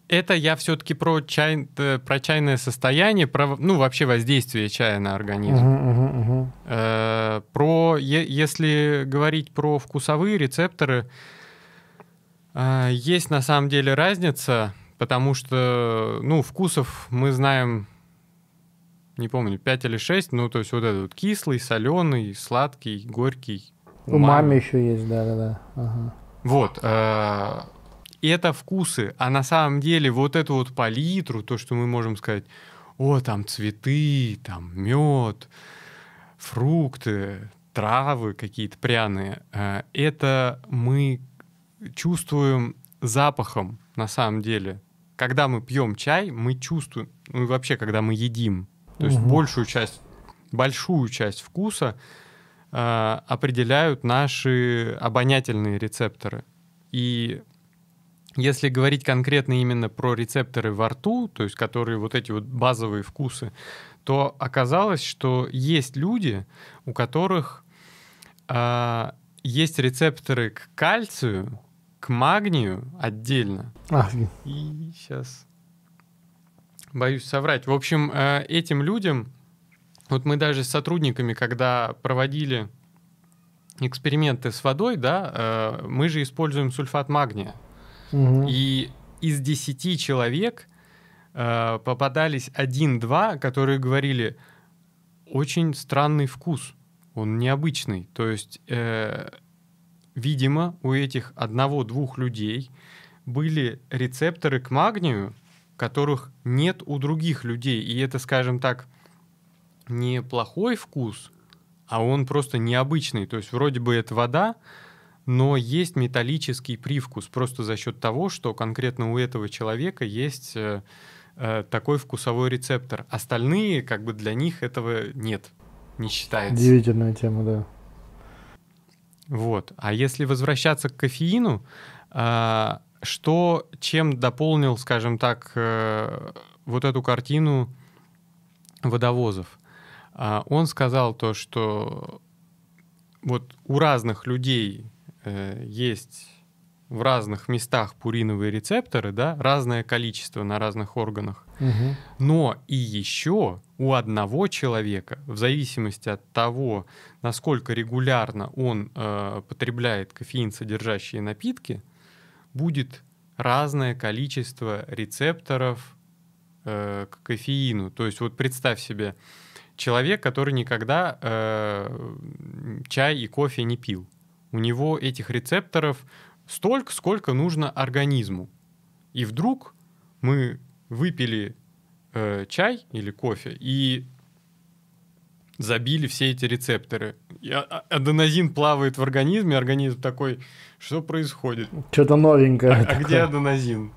Это я все-таки про, чай, э, про чайное состояние, про ну, вообще воздействие чая на организм. Uh-huh, uh-huh, uh-huh. Э, про, если говорить про вкусовые рецепторы, есть на самом деле разница, потому что, ну, вкусов мы знаем, не помню, 5 или 6, ну, то есть вот этот вот кислый, соленый, сладкий, горький. Умами еще есть, да-да-да. Ага. Вот. Э, это вкусы, а на самом деле вот эту вот палитру, то, что мы можем сказать, о, там цветы, там мед, фрукты, травы какие-то пряные, э, это мы чувствуем запахом на самом деле. Когда мы пьем чай, мы чувствуем, ну и вообще, когда мы едим, то есть угу. большую часть, большую часть вкуса э, определяют наши обонятельные рецепторы. И если говорить конкретно именно про рецепторы во рту, то есть которые вот эти вот базовые вкусы, то оказалось, что есть люди, у которых э, есть рецепторы к кальцию, к магнию отдельно. А. И сейчас боюсь соврать. В общем, э, этим людям, вот мы даже с сотрудниками, когда проводили эксперименты с водой, да, э, мы же используем сульфат магния. Угу. И из 10 человек э, попадались один-два, которые говорили, очень странный вкус, он необычный. То есть видимо, у этих одного-двух людей были рецепторы к магнию, которых нет у других людей. И это, скажем так, не плохой вкус, а он просто необычный. То есть вроде бы это вода, но есть металлический привкус просто за счет того, что конкретно у этого человека есть э, э, такой вкусовой рецептор. Остальные, как бы для них этого нет, не считается. Удивительная тема, да. Вот. А если возвращаться к кофеину, а, что чем дополнил, скажем так, э, вот эту картину водовозов? А, он сказал то, что вот у разных людей э, есть в разных местах пуриновые рецепторы, да, разное количество на разных органах. Угу. Но и еще у одного человека, в зависимости от того, насколько регулярно он э, потребляет кофеин содержащие напитки, будет разное количество рецепторов э, к кофеину. То есть вот представь себе человек, который никогда э, чай и кофе не пил. У него этих рецепторов столько, сколько нужно организму. И вдруг мы выпили э, чай или кофе и забили все эти рецепторы. И а, а, аденозин плавает в организме, организм такой, что происходит? Что-то новенькое. А, а где аденозин?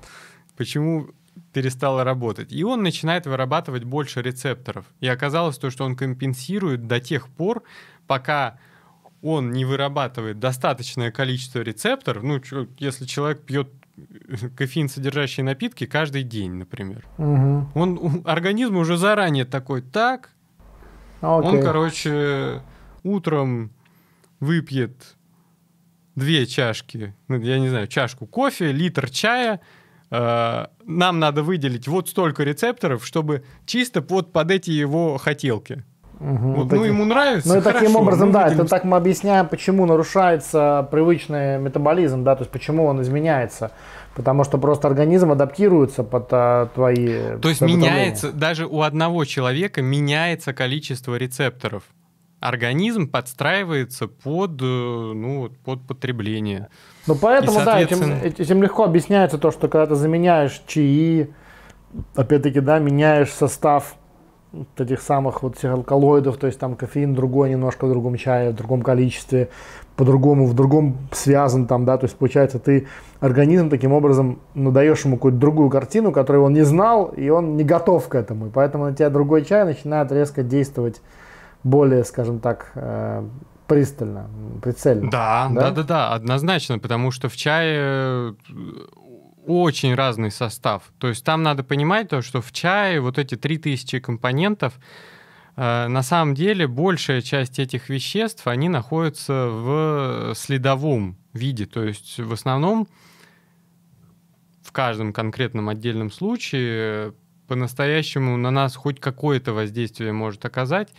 Почему перестала работать. И он начинает вырабатывать больше рецепторов. И оказалось то, что он компенсирует до тех пор, пока он не вырабатывает достаточное количество рецепторов, ну, если человек пьет кофеин содержащие напитки каждый день, например. Угу. Он организм уже заранее такой, так, Окей. он, короче, утром выпьет две чашки, ну, я не знаю, чашку кофе, литр чая, э, нам надо выделить вот столько рецепторов, чтобы чисто вот под эти его хотелки. Угу, вот, ну, ему нравится. Ну, и таким образом, да, это так мы объясняем, почему нарушается привычный метаболизм, да, то есть почему он изменяется. Потому что просто организм адаптируется под а, твои. То есть меняется, даже у одного человека меняется количество рецепторов. Организм подстраивается под, э, ну, под потребление. Ну, поэтому, и, соответственно... да, этим, этим легко объясняется то, что когда ты заменяешь чаи, опять-таки, да, меняешь состав этих самых вот всех алкалоидов, то есть там кофеин другой немножко в другом чае, в другом количестве, по-другому, в другом связан там, да, то есть получается ты организм таким образом, ну, даешь ему какую-то другую картину, которую он не знал, и он не готов к этому, и поэтому на тебя другой чай начинает резко действовать более, скажем так, э, пристально, прицельно. Да, да, да, да, да, однозначно, потому что в чае очень разный состав. То есть там надо понимать то, что в чае вот эти 3000 компонентов, э, на самом деле большая часть этих веществ, они находятся в следовом виде. То есть в основном в каждом конкретном отдельном случае по-настоящему на нас хоть какое-то воздействие может оказать,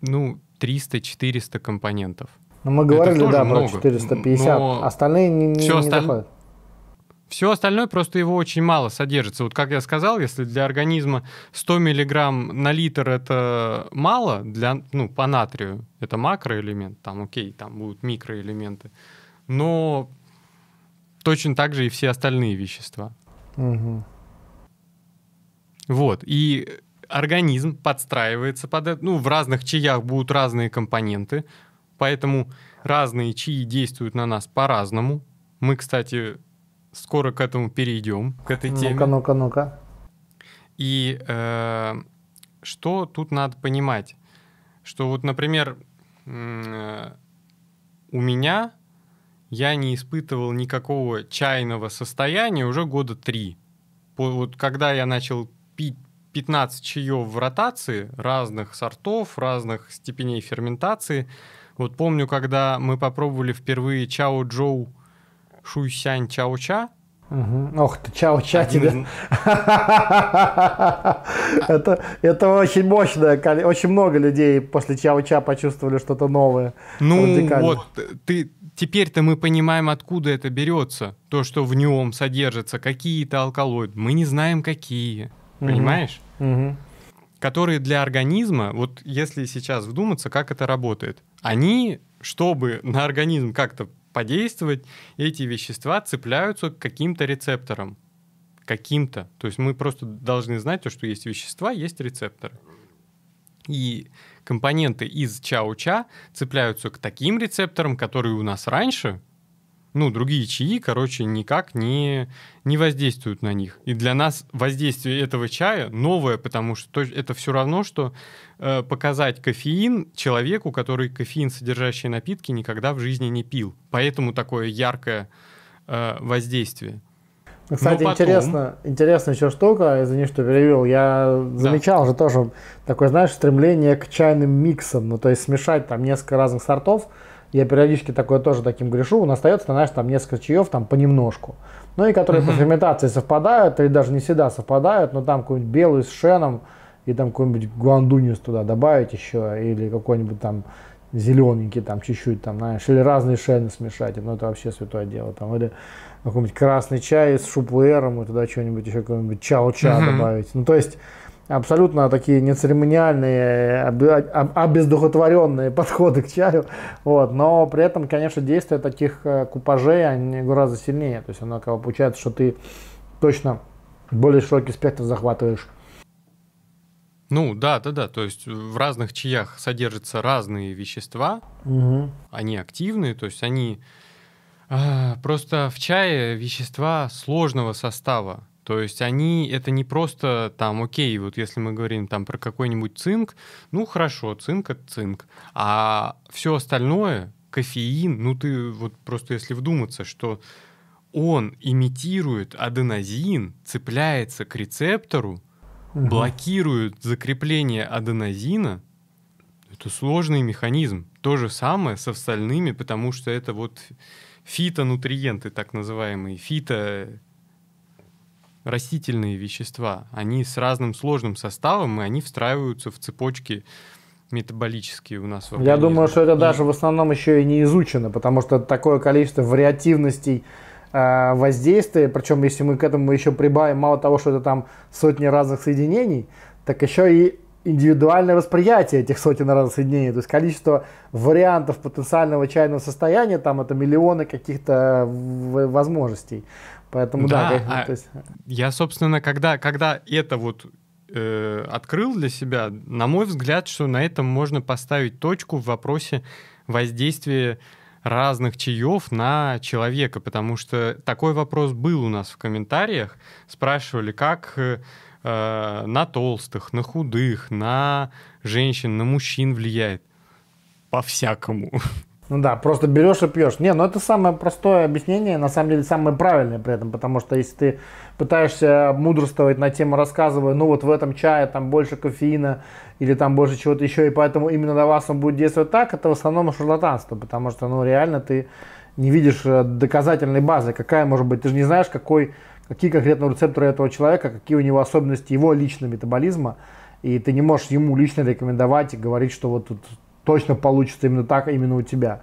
ну, 300-400 компонентов. Ну, мы говорили, да, много. про 450. Но Остальные не, не, все не осталь... заходят. Все остальное просто его очень мало содержится. Вот как я сказал, если для организма 100 миллиграмм на литр это мало, для, ну, по натрию это макроэлемент, там окей, там будут микроэлементы, но точно так же и все остальные вещества. Угу. Вот, и организм подстраивается под это. Ну, в разных чаях будут разные компоненты, поэтому разные чаи действуют на нас по-разному. Мы, кстати, скоро к этому перейдем, к этой теме. Ну-ка, ну-ка, ну-ка. И э, что тут надо понимать? Что вот, например, э, у меня я не испытывал никакого чайного состояния уже года три. Вот когда я начал пить 15 чаев в ротации разных сортов, разных степеней ферментации. Вот помню, когда мы попробовали впервые Чао Джоу Шуйсянь Чао-Ча. Угу. Ох ты, чао-ча тебе. (laughs) это, это очень мощное, очень много людей после чао-ча почувствовали что-то новое. Ну вот, ты, теперь-то мы понимаем, откуда это берется. То, что в нем содержатся какие-то алкалоиды. Мы не знаем, какие. Понимаешь? Угу. Которые для организма, вот если сейчас вдуматься, как это работает, они, чтобы на организм как-то подействовать, эти вещества цепляются к каким-то рецепторам. Каким-то. То есть мы просто должны знать то, что есть вещества, есть рецепторы. И компоненты из чау-ча цепляются к таким рецепторам, которые у нас раньше, ну, другие чаи, короче, никак не, не воздействуют на них. И для нас воздействие этого чая новое, потому что это все равно, что э, показать кофеин человеку, который кофеин содержащие напитки никогда в жизни не пил. Поэтому такое яркое э, воздействие. Кстати, потом... интересно, интересная еще штука, извини, что перевел. Я замечал да. же тоже такое, знаешь, стремление к чайным миксам. Ну, то есть смешать там несколько разных сортов я периодически такое тоже таким грешу, он остается, знаешь, там несколько чаев там понемножку. Ну и которые по ферментации совпадают, или даже не всегда совпадают, но там какой-нибудь белый с шеном, и там какой-нибудь гуандунис туда добавить еще, или какой-нибудь там зелененький там чуть-чуть там, знаешь, или разные шены смешать, ну это вообще святое дело, там, или какой-нибудь красный чай с шупуэром, и туда что-нибудь еще какой-нибудь чао-ча добавить. Ну то есть абсолютно такие нецеремониальные, обездухотворенные (laughs) подходы к чаю. Вот. Но при этом, конечно, действия таких э, купажей, они гораздо сильнее. То есть оно как бы получается, что ты точно более широкий спектр захватываешь. Ну да, да, да. То есть в разных чаях содержатся разные вещества, угу. они активные, то есть они а, просто в чае вещества сложного состава. То есть они, это не просто там, окей, вот если мы говорим там про какой-нибудь цинк, ну хорошо, цинк это цинк. А все остальное, кофеин, ну ты вот просто если вдуматься, что он имитирует аденозин, цепляется к рецептору, угу. блокирует закрепление аденозина, это сложный механизм. То же самое с остальными, потому что это вот фитонутриенты, так называемые, фито растительные вещества. Они с разным сложным составом, и они встраиваются в цепочки метаболические у нас в Я думаю, что это даже в основном еще и не изучено, потому что такое количество вариативностей э, воздействия, причем если мы к этому еще прибавим мало того, что это там сотни разных соединений, так еще и индивидуальное восприятие этих сотен разных соединений. То есть количество вариантов потенциального чайного состояния, там это миллионы каких-то возможностей. Поэтому да, да а, то есть... я, собственно, когда, когда это вот э, открыл для себя, на мой взгляд, что на этом можно поставить точку в вопросе воздействия разных чаев на человека, потому что такой вопрос был у нас в комментариях, спрашивали, как э, на толстых, на худых, на женщин, на мужчин влияет. По-всякому. Ну да, просто берешь и пьешь. Не, ну это самое простое объяснение, на самом деле самое правильное при этом, потому что если ты пытаешься мудрствовать на тему, рассказывая, ну вот в этом чае там больше кофеина или там больше чего-то еще, и поэтому именно на вас он будет действовать так, это в основном шарлатанство, потому что, ну реально ты не видишь э, доказательной базы, какая может быть, ты же не знаешь, какой, какие конкретно рецепторы этого человека, какие у него особенности его личного метаболизма, и ты не можешь ему лично рекомендовать и говорить, что вот тут точно получится именно так, именно у тебя.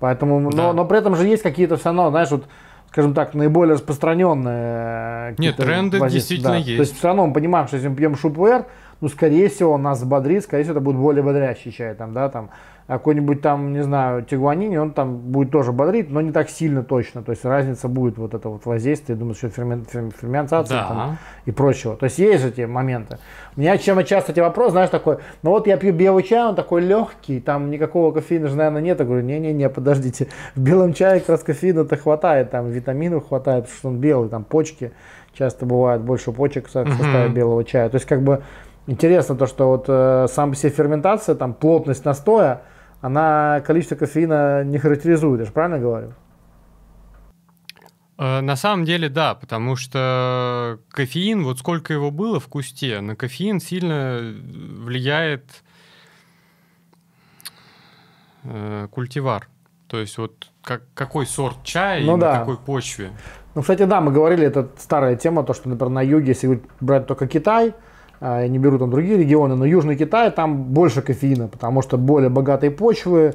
Поэтому, да. но, но при этом же есть какие-то все равно, знаешь, вот, скажем так, наиболее распространенные. Нет, тренды действительно да. есть. То есть все равно мы понимаем, что если мы пьем шупуэр, ну, скорее всего, он нас взбодрит, скорее всего, это будет более бодрящий чай, там, да, там, какой-нибудь там, не знаю, тигуанини, он там будет тоже бодрить, но не так сильно точно. То есть разница будет вот это вот воздействие, думаю, что фермен, ферментация да. там, и прочего. То есть есть же эти моменты. У меня чем часто эти вопросы, знаешь, такой, ну вот я пью белый чай, он такой легкий, там никакого кофеина же, наверное, нет. Я говорю, не-не-не, подождите, в белом чае как раз кофеина-то хватает, там витаминов хватает, потому что он белый, там почки часто бывает, больше почек в составе uh-huh. белого чая. То есть как бы интересно то, что вот э, сам по себе ферментация, там плотность настоя, она количество кофеина не характеризует, я же правильно говорю? Э, на самом деле, да, потому что кофеин, вот сколько его было в кусте, на кофеин сильно влияет э, культивар. То есть вот как, какой сорт чая ну, и да. на какой почве. Ну, кстати, да, мы говорили, это старая тема, то, что, например, на юге, если брать только Китай, я не беру там другие регионы, но Южный Китай, там больше кофеина, потому что более богатые почвы,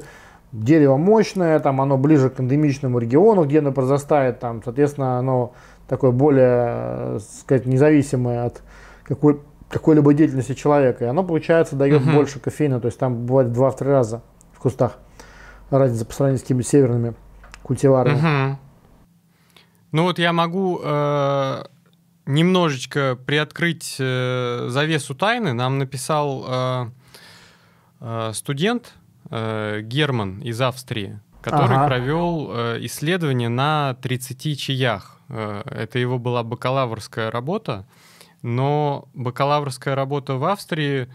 дерево мощное, там оно ближе к эндемичному региону, где оно произрастает, там, соответственно, оно такое более, сказать, независимое от какой, какой-либо деятельности человека. И оно, получается, дает uh-huh. больше кофеина, то есть там бывает в 2-3 раза в кустах разница по сравнению с какими северными культиварами. Uh-huh. Ну вот я могу э, немножечко приоткрыть э, завесу тайны, нам написал э, э, студент э, Герман из Австрии, который ага. провел э, исследование на 30 чаях. Э, это его была бакалаврская работа, но бакалаврская работа в Австрии,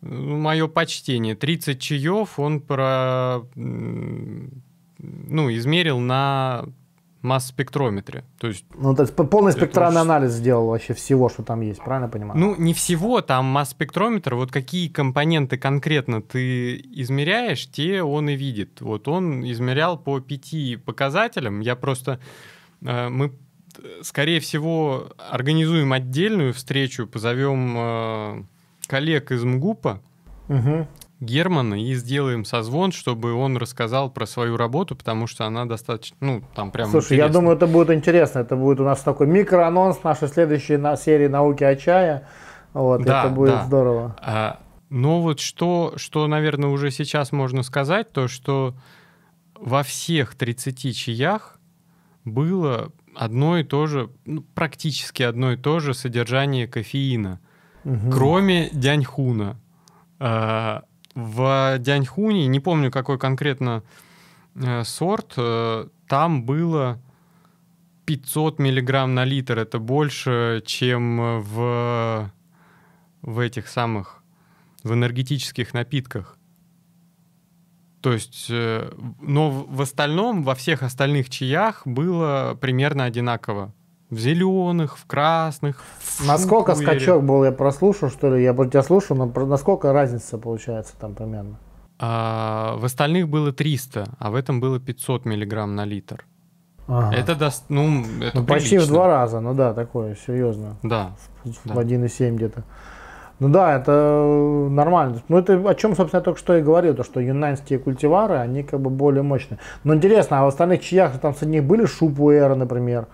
ну, мое почтение, 30 чаев он про, ну, измерил на масс-спектрометре. То есть, ну, то есть полный спектральный это... анализ сделал вообще всего, что там есть, правильно понимаю? Ну, не всего, там масс-спектрометр, вот какие компоненты конкретно ты измеряешь, те он и видит. Вот он измерял по пяти показателям, я просто... Э, мы, скорее всего, организуем отдельную встречу, позовем э, коллег из МГУПа, угу. Германа и сделаем созвон, чтобы он рассказал про свою работу, потому что она достаточно, ну, там прям Слушай, интересно. я думаю, это будет интересно. Это будет у нас такой микроанонс нашей следующей на серии «Науки о чае». Вот, да, это будет да. здорово. А, но вот что, что, наверное, уже сейчас можно сказать, то, что во всех 30 чаях было одно и то же, ну, практически одно и то же содержание кофеина, угу. кроме дяньхуна. А, в Дяньхуне, не помню какой конкретно э, сорт, э, там было 500 миллиграмм на литр. Это больше, чем в, в этих самых, в энергетических напитках. То есть, э, но в остальном, во всех остальных чаях было примерно одинаково. В зеленых, в красных. В насколько шукуере. скачок был, я прослушал, что ли? Я тебя слушал, но насколько разница получается там примерно? А, в остальных было 300, а в этом было 500 миллиграмм на литр. Ага. Это даст, ну, это ну почти в два раза, ну да, такое, серьезно. Да. В, да. 1,7 где-то. Ну да, это нормально. Ну это о чем, собственно, я только что и говорил, то что юнанские культивары, они как бы более мощные. Но интересно, а в остальных чаях там среди них были шупуэры, например?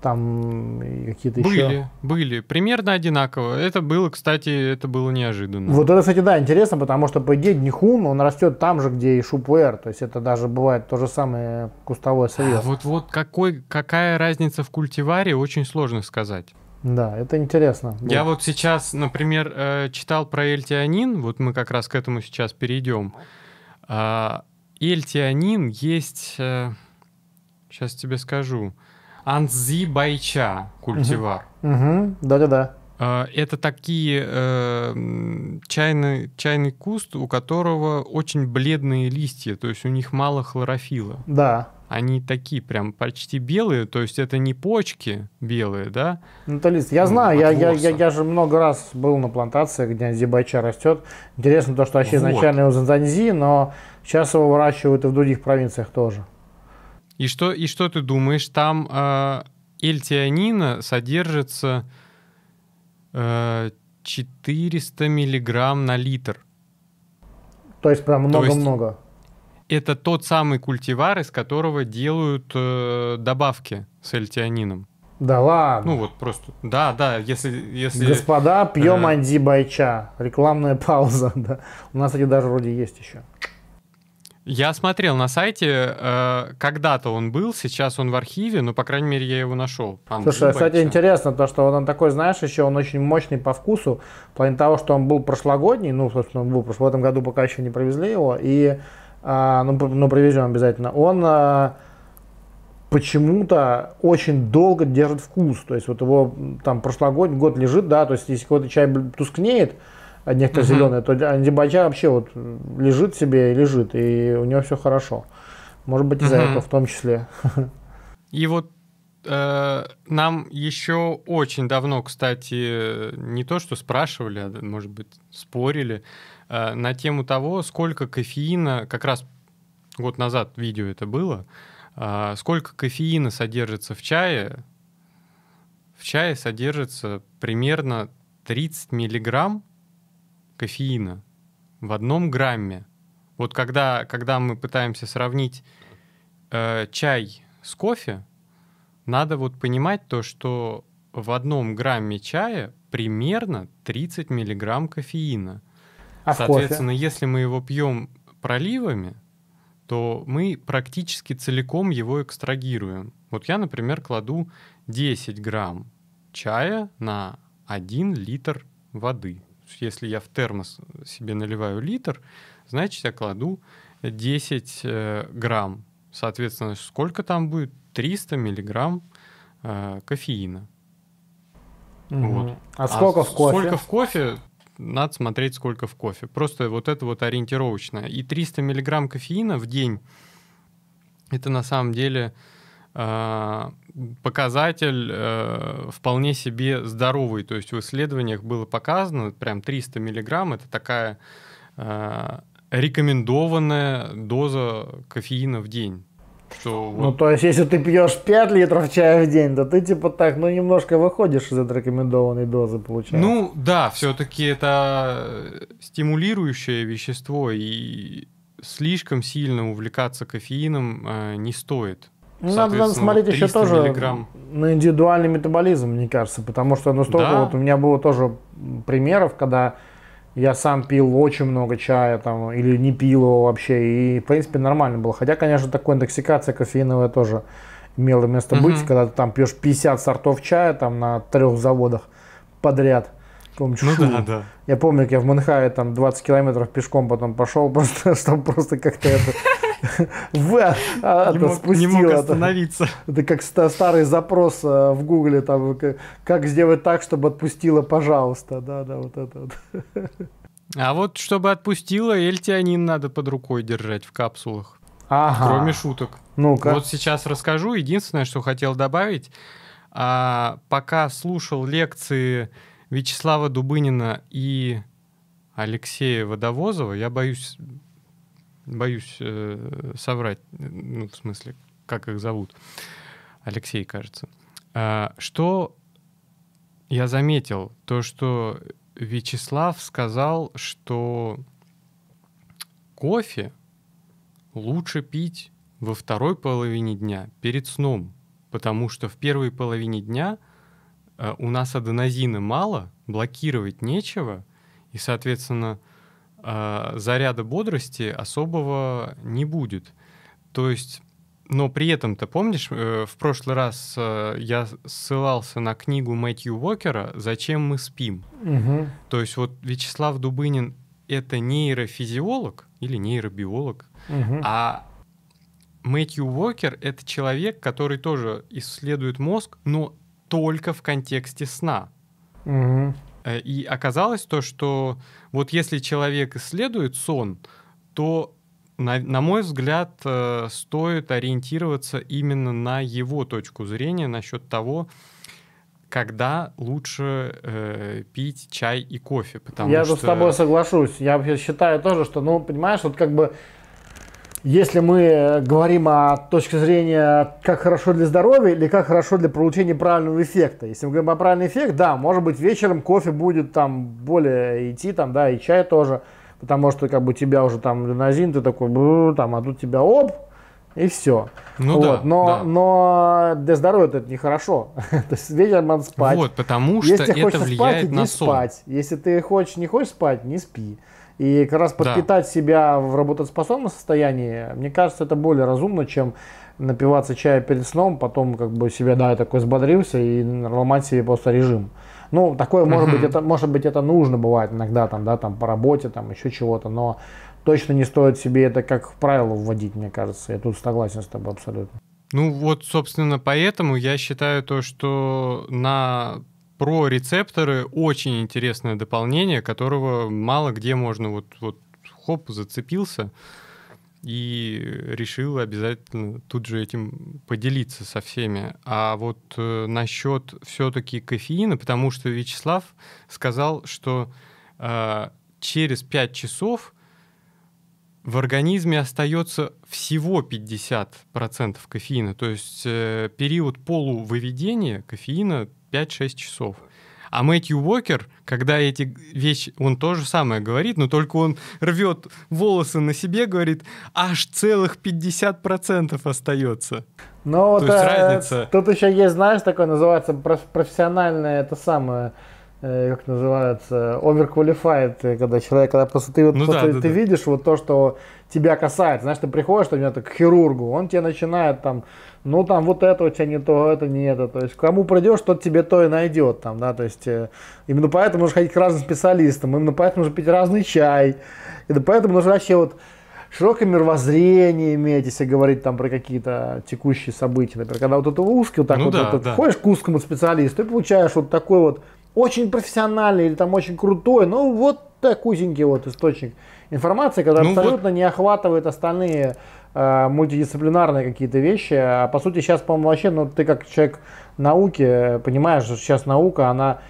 Там какие-то были, еще... Были, были. Примерно одинаково. Это было, кстати, это было неожиданно. Вот это, кстати, да, интересно, потому что, по идее, Днихун, он растет там же, где и Шупуэр. То есть это даже бывает то же самое кустовой союз. А вот, вот какой, какая разница в культиваре, очень ссложно сказать. Да, это интересно. Я вот сейчас, например, э, читал про эльтианин, вот мы как раз к этому сейчас перейдем. А, эльтианин есть, сейчас э, тебе скажу, анзи байча культивар. Угу. Да-да-да. А, это такие э, чайный, чайный куст, у которого очень бледные листья, то есть у них мало хлорофила. Да они такие прям почти белые, то есть это не почки белые, да? Наталис, я ну, знаю, я, я, я, я же много раз был на плантациях, где зибайча растет. Интересно то, что вообще вот. изначально его занзи, но сейчас его выращивают и в других провинциях тоже. И что, и что ты думаешь, там э, эльтианина содержится э, 400 миллиграмм на литр. То есть прям много-много это тот самый культивар, из которого делают э, добавки с эльтианином. Да ладно. Ну вот просто, да, да, если... если Господа, пьем э... Анди Байча. Рекламная пауза, (laughs) да. У нас, кстати, даже вроде есть еще. Я смотрел на сайте, э, когда-то он был, сейчас он в архиве, но, по крайней мере, я его нашел. Слушай, кстати, интересно то, что он такой, знаешь, еще он очень мощный по вкусу, в плане того, что он был прошлогодний, ну, собственно, он был в этом году пока еще не привезли его, и а, ну, ну привезем обязательно, он а, почему-то очень долго держит вкус. То есть вот его там прошлогодний год лежит, да, то есть если какой-то чай тускнеет, а некоторые uh-huh. зеленые, то андибача вообще вот лежит себе и лежит, и у него все хорошо. Может быть, из-за uh-huh. этого в том числе. И вот э, нам еще очень давно, кстати, не то что спрашивали, а может быть спорили Э, на тему того, сколько кофеина, как раз год назад видео это было, э, сколько кофеина содержится в чае. В чае содержится примерно 30 миллиграмм кофеина в одном грамме. Вот когда, когда мы пытаемся сравнить э, чай с кофе, надо вот понимать то, что в одном грамме чая примерно 30 миллиграмм кофеина. А Соответственно, если мы его пьем проливами, то мы практически целиком его экстрагируем. Вот я, например, кладу 10 грамм чая на 1 литр воды. Если я в термос себе наливаю литр, значит, я кладу 10 э, грамм. Соответственно, сколько там будет? 300 миллиграмм э, кофеина. Угу. Вот. А сколько а в кофе? Сколько в кофе? надо смотреть, сколько в кофе. Просто вот это вот ориентировочно. И 300 миллиграмм кофеина в день — это на самом деле э, показатель э, вполне себе здоровый. То есть в исследованиях было показано, прям 300 миллиграмм — это такая э, рекомендованная доза кофеина в день. Что ну, вот... то есть, если ты пьешь 5 литров чая в день, то ты типа так, ну, немножко выходишь из этой рекомендованной дозы, получается. Ну, да, все-таки это стимулирующее вещество, и слишком сильно увлекаться кофеином э, не стоит. Надо, надо смотреть еще тоже миллиграмм. на индивидуальный метаболизм, мне кажется, потому что ну, столько да. вот у меня было тоже примеров, когда я сам пил очень много чая там, или не пил его вообще, и в принципе нормально было. Хотя, конечно, такая интоксикация кофеиновая тоже имела место быть, угу. когда ты там пьешь 50 сортов чая там на трех заводах подряд. Помню, ну, да, да. Я помню, как я в Манхае там 20 километров пешком потом пошел, (laughs) просто, чтобы просто как-то это В, а, Не это мог, не мог остановиться. Это как ста- старый запрос э, в Гугле, там, как сделать так, чтобы отпустила, пожалуйста. Да, да, вот это вот. А вот чтобы отпустила, эльтианин надо под рукой держать в капсулах. Ага. Кроме шуток. Ну-ка. Вот сейчас расскажу. Единственное, что хотел добавить. а, пока слушал лекции Вячеслава Дубынина и Алексея Водовозова, я боюсь, боюсь э, соврать, ну, в смысле, как их зовут. Алексей, кажется. А, что я заметил? То, что Вячеслав сказал, что кофе лучше пить во второй половине дня перед сном, потому что в первой половине дня э, у нас аденозина мало, блокировать нечего, и, соответственно, э, заряда бодрости особого не будет. То есть, но при этом-то, помнишь, э, в прошлый раз э, я ссылался на книгу Мэтью Уокера «Зачем мы спим?». Мгм. То есть вот Вячеслав Дубынин — это нейрофизиолог или нейробиолог, Мгм. а Мэтью Уокер — это человек, который тоже исследует мозг, но только в контексте сна. Мгм. Э, И оказалось то, что вот если человек исследует сон, то, на, на мой взгляд, э, стоит ориентироваться именно на его точку зрения насчет того, когда лучше э, пить чай и кофе. Потому Я что... с тобой соглашусь. Я вообще считаю тоже, что, ну, понимаешь, вот как бы, если мы говорим о точке зрения, как хорошо для здоровья или как хорошо для получения правильного эффекта. Если мы говорим о правильный эффект, да, может быть, вечером кофе будет там более идти, там, да, и чай тоже, потому что как бы у тебя уже там линозин, ты такой, там, а тут тебя оп, и все. Ну вот, да, но, да. но для здоровья это нехорошо. (laughs) То есть вечером надо спать. Вот, потому что Если это хочешь спать, влияет иди на сон. спать. Если ты хочешь, не хочешь спать, не спи. И как раз Да. подпитать себя в работоспособном состоянии, мне кажется, это более разумно, чем напиваться чая перед сном, потом как бы себя, да, я такой взбодрился и ломать себе просто режим. Ну, такое, может быть, это, может быть, это нужно бывает иногда, там, да, там, по работе, там, еще чего-то, но точно не стоит себе это как правило вводить, мне кажется. Я тут согласен с тобой абсолютно. Ну вот, собственно, поэтому я считаю то, что на про рецепторы очень интересное дополнение, которого мало где можно вот, вот хоп, зацепился и решил обязательно тут же этим поделиться со всеми. А вот э, насчет все-таки кофеина, потому что Вячеслав сказал, что э, через 5 часов в организме остается всего 50% кофеина. То есть э, период полувыведения кофеина 5-6 часов. А Мэтью Уокер, когда эти вещи, он то же самое говорит, но только он рвет волосы на себе, говорит, аж целых 50% остается. Но вот есть э, разница- тут еще есть, знаешь, такое называется проф- профессиональное, это самое, э, как называется, overqualified, э, когда человек, когда просто ты, вот Ну просто да, да, ты да. видишь вот то, что тебя касается, знаешь, ты приходишь, например, к хирургу, он тебе начинает там, ну там вот это у тебя не то, это не это, то есть кому придешь, тот тебе то и найдет там, да, то есть э, именно поэтому нужно ходить к разным специалистам, именно поэтому нужно пить разный чай, и поэтому нужно вообще вот широкое мировоззрение иметь, если говорить там про какие-то текущие события. Например, когда вот это узкий, вот так Ну вот, да, вот да. ходишь к узкому специалисту, ты получаешь вот такой вот очень профессиональный или там очень крутой, ну вот так узенький вот источник информации, который Ну вот- абсолютно не охватывает остальные мультидисциплинарные какие-то вещи. А по сути сейчас, по-моему, вообще, ну ты как человек науки, э, понимаешь, что сейчас наука, она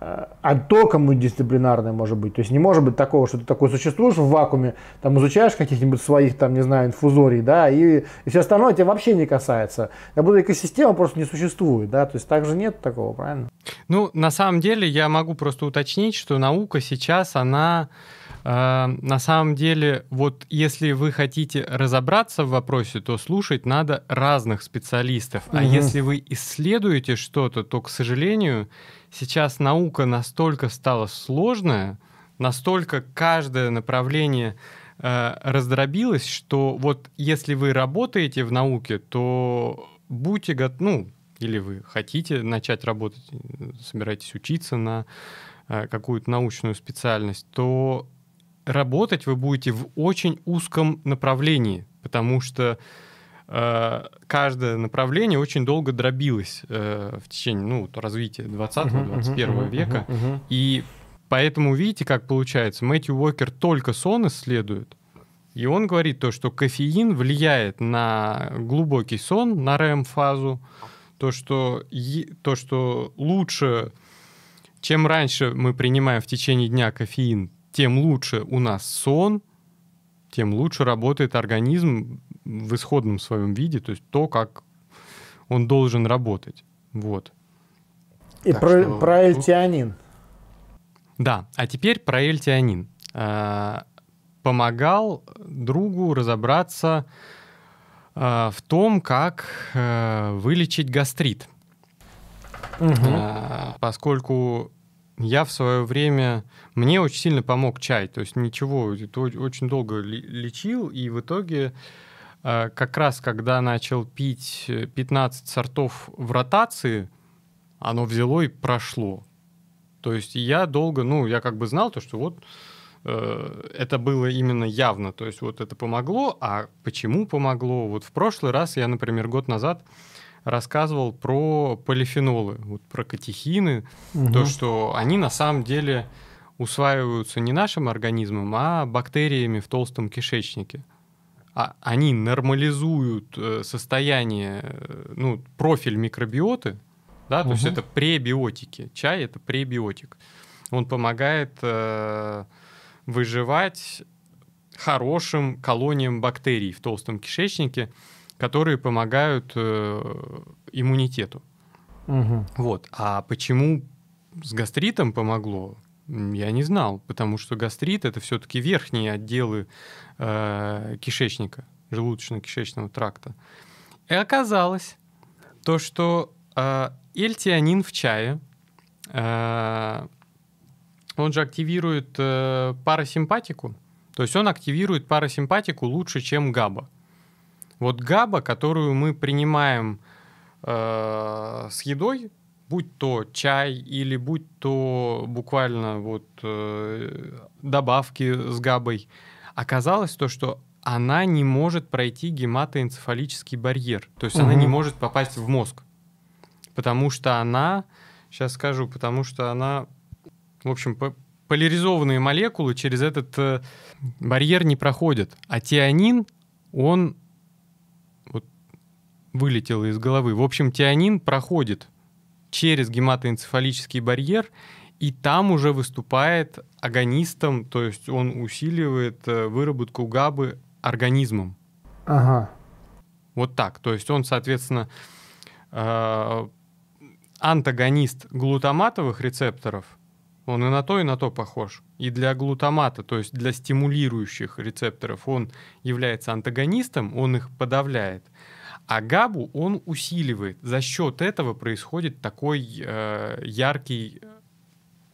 э, а только мультидисциплинарная может быть. То есть не может быть такого, что ты такой существуешь в вакууме, там изучаешь каких-нибудь своих, там, не знаю, инфузорий, да, и, и все остальное тебя вообще не касается. Как будто экосистема просто не существует, да, то есть так же нет такого, правильно? Ну, на самом деле, я могу просто уточнить, что наука сейчас, она э, на самом деле, вот если вы хотите разобраться в вопросе, то слушать надо разных специалистов. А Мгм. если вы исследуете что-то, то, к сожалению, сейчас наука настолько стала сложная, настолько каждое направление э, раздробилось, что вот если вы работаете в науке, то будьте готовы, ну, или вы хотите начать работать, собираетесь учиться на э, какую-то научную специальность, то работать вы будете в очень узком направлении, потому что э, каждое направление очень долго дробилось э, в течение ну, развития 20-21 века. И поэтому видите, как получается, Мэтью Уокер только сон исследует, и он говорит то, что кофеин влияет на глубокий сон, на РЭМ-фазу, то что, то, что лучше, чем раньше мы принимаем в течение дня кофеин, тем лучше у нас сон, тем лучше работает организм в исходном своем виде, то есть то, как он должен работать. Вот. И про, что... про эльтианин. Да, а теперь про эльтианин. А, помогал другу разобраться а, в том, как а, вылечить гастрит. Угу. Поскольку я в свое время... Мне очень сильно помог чай. То есть ничего, очень долго лечил, и в итоге Э, как раз когда начал пить 15 сортов в ротации, оно взяло и прошло. То есть я долго, ну, я как бы знал то, что вот э, это было именно явно, то есть вот это помогло, а почему помогло? Вот в прошлый раз я, например, год назад рассказывал про полифенолы, вот про катехины, угу. то, что они на самом деле усваиваются не нашим организмом, а бактериями в толстом кишечнике а, они нормализуют э, состояние, э, ну, профиль микробиоты, да, то угу. есть это пребиотики. Чай это пребиотик. Он помогает э, выживать хорошим колониям бактерий в толстом кишечнике, которые помогают э, иммунитету. Угу. Вот. А почему с гастритом помогло? Я не знал, потому что гастрит это все-таки верхние отделы э, кишечника, желудочно-кишечного тракта. И оказалось то, что э, эльтианин в чае, э, он же активирует э, парасимпатику, то есть он активирует парасимпатику лучше, чем габа. Вот габа, которую мы принимаем э, с едой, будь то чай или будь то буквально вот э, добавки с габой, оказалось то, что она не может пройти гематоэнцефалический барьер. То есть угу. она не может попасть в мозг. Потому что она, сейчас скажу, потому что она, в общем, поляризованные молекулы через этот э, барьер не проходят. А тианин, он вылетел из головы. В общем, тианин проходит через гематоэнцефалический барьер, и там уже выступает агонистом, то есть он усиливает э, выработку ГАБы организмом. Ага. Вот так. То есть он, соответственно, э, антагонист глутаматовых рецепторов, он и на то, и на то похож. И для глутамата, то есть для стимулирующих рецепторов, он является антагонистом, он их подавляет. А габу он усиливает. За счет этого происходит такой э, яркий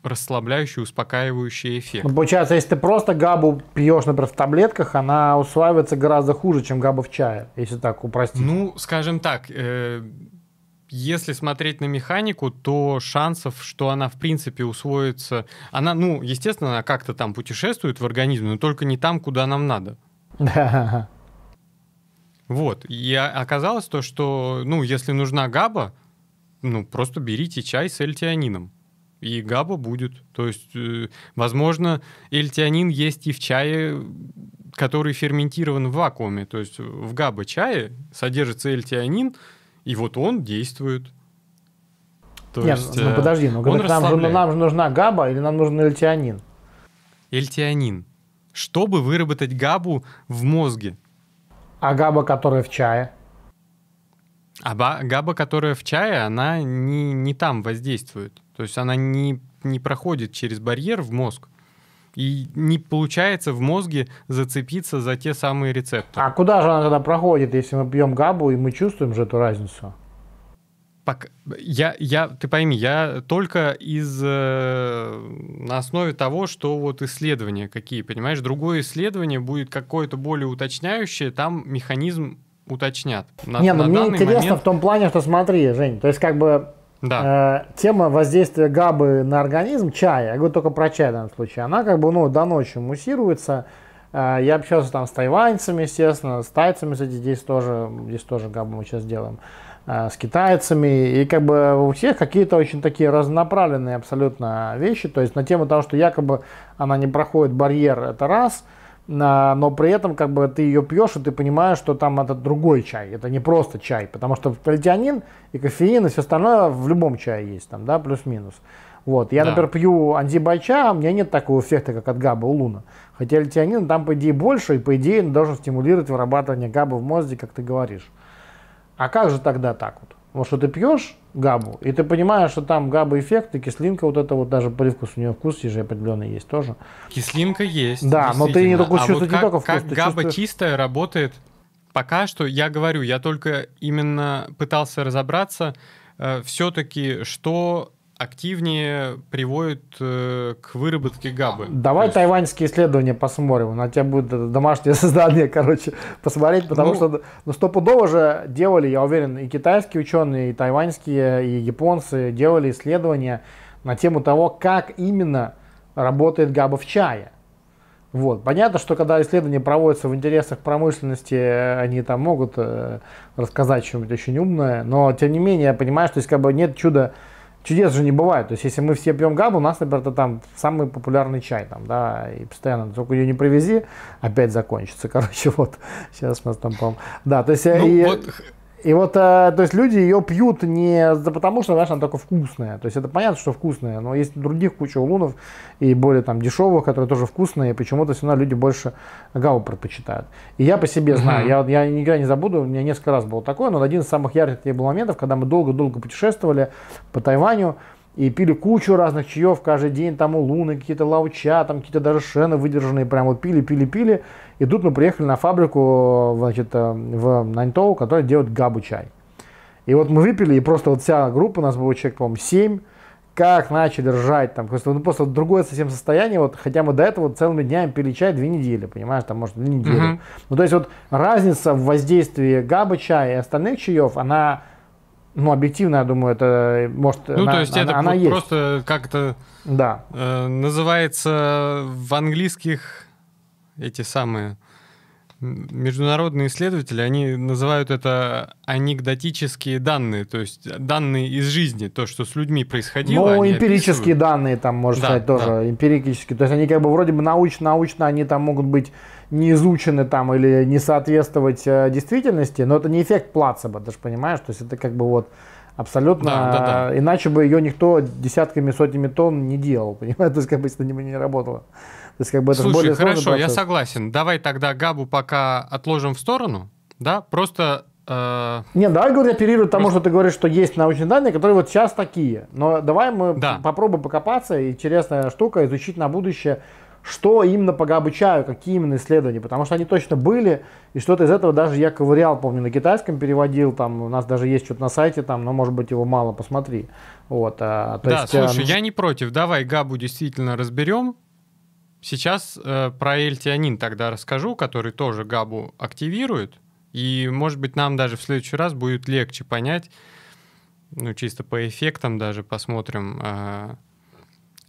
расслабляющий, успокаивающий эффект. Ну, получается, если ты просто габу пьешь, например, в таблетках, она усваивается гораздо хуже, чем габа в чае, если так упростить. Ну, скажем так, э, если смотреть на механику, то шансов, что она в принципе усвоится, она, ну, естественно, она как-то там путешествует в организме, но только не там, куда нам надо. (laughs) Вот. И оказалось то, что, ну, если нужна габа, ну, просто берите чай с эльтианином. И габа будет. То есть, э, возможно, эльтианин есть и в чае, который ферментирован в вакууме. То есть в габа чае содержится эльтианин, и вот он действует. То Нет, есть, ну подожди, ну говорит, нам, же, нам же нужна габа или нам нужен эльтианин? Эльтианин. Чтобы выработать габу в мозге. А габа, которая в чае? А габа, которая в чае, она не, не там воздействует. То есть она не, не проходит через барьер в мозг. И не получается в мозге зацепиться за те самые рецепторы. А куда же она тогда проходит, если мы пьем габу, и мы чувствуем же эту разницу? Пока, я, я, ты пойми, я только из э, на основе того, что вот исследования какие, понимаешь, другое исследование будет какое-то более уточняющее, там механизм уточнят. На, Не, ну мне интересно момент... в том плане, что смотри, Жень, то есть как бы Да. Э, тема воздействия габы на организм чая, я говорю только про чай в данном случае, она как бы ну, до ночи муссируется. Э, я общался там с тайваньцами, естественно, с тайцами, кстати, здесь тоже, здесь тоже габу мы сейчас делаем, э, с китайцами. И как бы у всех какие-то очень такие разнонаправленные абсолютно вещи. То есть на тему того, что якобы она не проходит барьер, это раз – но при этом как бы ты ее пьешь, и ты понимаешь, что там это другой чай, это не просто чай, потому что пальтианин и кофеин и все остальное в любом чае есть, там, да, плюс-минус. Вот. Я, да. например, пью антибайча, у меня нет такого эффекта, как от габа у луна. Хотя литианин там, по идее, больше, и, по идее, он должен стимулировать вырабатывание габа в мозге, как ты говоришь. А как же тогда так вот? Вот что ты пьешь габу, и ты понимаешь, что там габа эффект, и кислинка вот это вот даже привкус у нее вкус же определенный есть тоже. Кислинка есть. Да, но ты не только а чувствуешь вот не только вкус. Как габа чувствуешь... чистая работает? Пока что, я говорю, я только именно пытался разобраться, э, все-таки, что активнее приводит э, к выработке габы. Давай есть... тайваньские исследования посмотрим. На тебя будет домашнее (laughs) создание, короче, посмотреть, потому ну... что ну, стопудово же делали, я уверен, и китайские ученые, и тайваньские, и японцы делали исследования на тему того, как именно работает габа в чае. Вот. Понятно, что когда исследования проводятся в интересах промышленности, они там могут э, рассказать что-нибудь очень умное, но тем не менее я понимаю, что есть как бы нет чуда чудес же не бывает. То есть, если мы все пьем габу, у нас, например, это там самый популярный чай, там, да, и постоянно, только ее не привези, опять закончится. (laughs) Короче, вот, сейчас у нас там, по Да, то есть, ну, и, вот и вот, э, то есть люди ее пьют не потому, что, знаешь, она такая вкусная. То есть это понятно, что вкусная, но есть других куча улунов и более там дешевых, которые тоже вкусные, и почему-то все равно люди больше гаву предпочитают. И я по себе знаю, я, я никогда не забуду, у меня несколько раз было такое, но один из самых ярких был моментов, когда мы долго-долго путешествовали по Тайваню, и пили кучу разных чаев каждый день, там у Луны какие-то лауча, там какие-то даже шены выдержанные, прям вот пили, пили, пили. И тут мы приехали на фабрику значит, э, в Наньтоу, которая делает габу чай. И вот мы выпили, и просто вот вся группа, у нас было человек, по-моему, 7, как начали ржать, там, просто, ну, просто другое совсем состояние, вот, хотя мы до этого целыми днями пили чай две недели, понимаешь, там, может, две недели. Uh-huh. Ну, то есть вот разница в воздействии габа чая и остальных чаев, она ну, объективно, я думаю, это может... Ну, она, то есть она, это она есть. просто как-то да. э, называется в английских эти самые международные исследователи, они называют это анекдотические данные, то есть данные из жизни, то, что с людьми происходило. Ну, эмпирические описывают. данные там, можно да, сказать, тоже да. эмпирические. То есть они как бы вроде бы научно, научно они там могут быть не изучены там или не соответствовать э, действительности, но это не эффект плацебо, ты же понимаешь, то есть это как бы вот абсолютно, да, да, да. иначе бы ее никто десятками, сотнями тонн не делал, (laughs) понимаешь, то есть как бы это не, не работало. То есть, как бы это Слушай, более хорошо, я согласен. Давай тогда Габу пока отложим в сторону, да, просто Uh, Нет, давай говорю, оперировать тому, что ты говоришь, что есть научные данные, которые вот сейчас такие. Но давай мы да. попробуем покопаться, интересная штука, изучить на будущее, что именно по обучаю, какие именно исследования, потому что они точно были, и что-то из этого даже я ковырял, помню, на китайском переводил, там у нас даже есть что-то на сайте, там, но может быть его мало, посмотри. Вот, а, то да, есть, слушай, а, я не против, давай Габу действительно разберем. Сейчас э, про эльтианин тогда расскажу, который тоже Габу активирует, и может быть нам даже в следующий раз будет легче понять, ну чисто по эффектам даже посмотрим, э,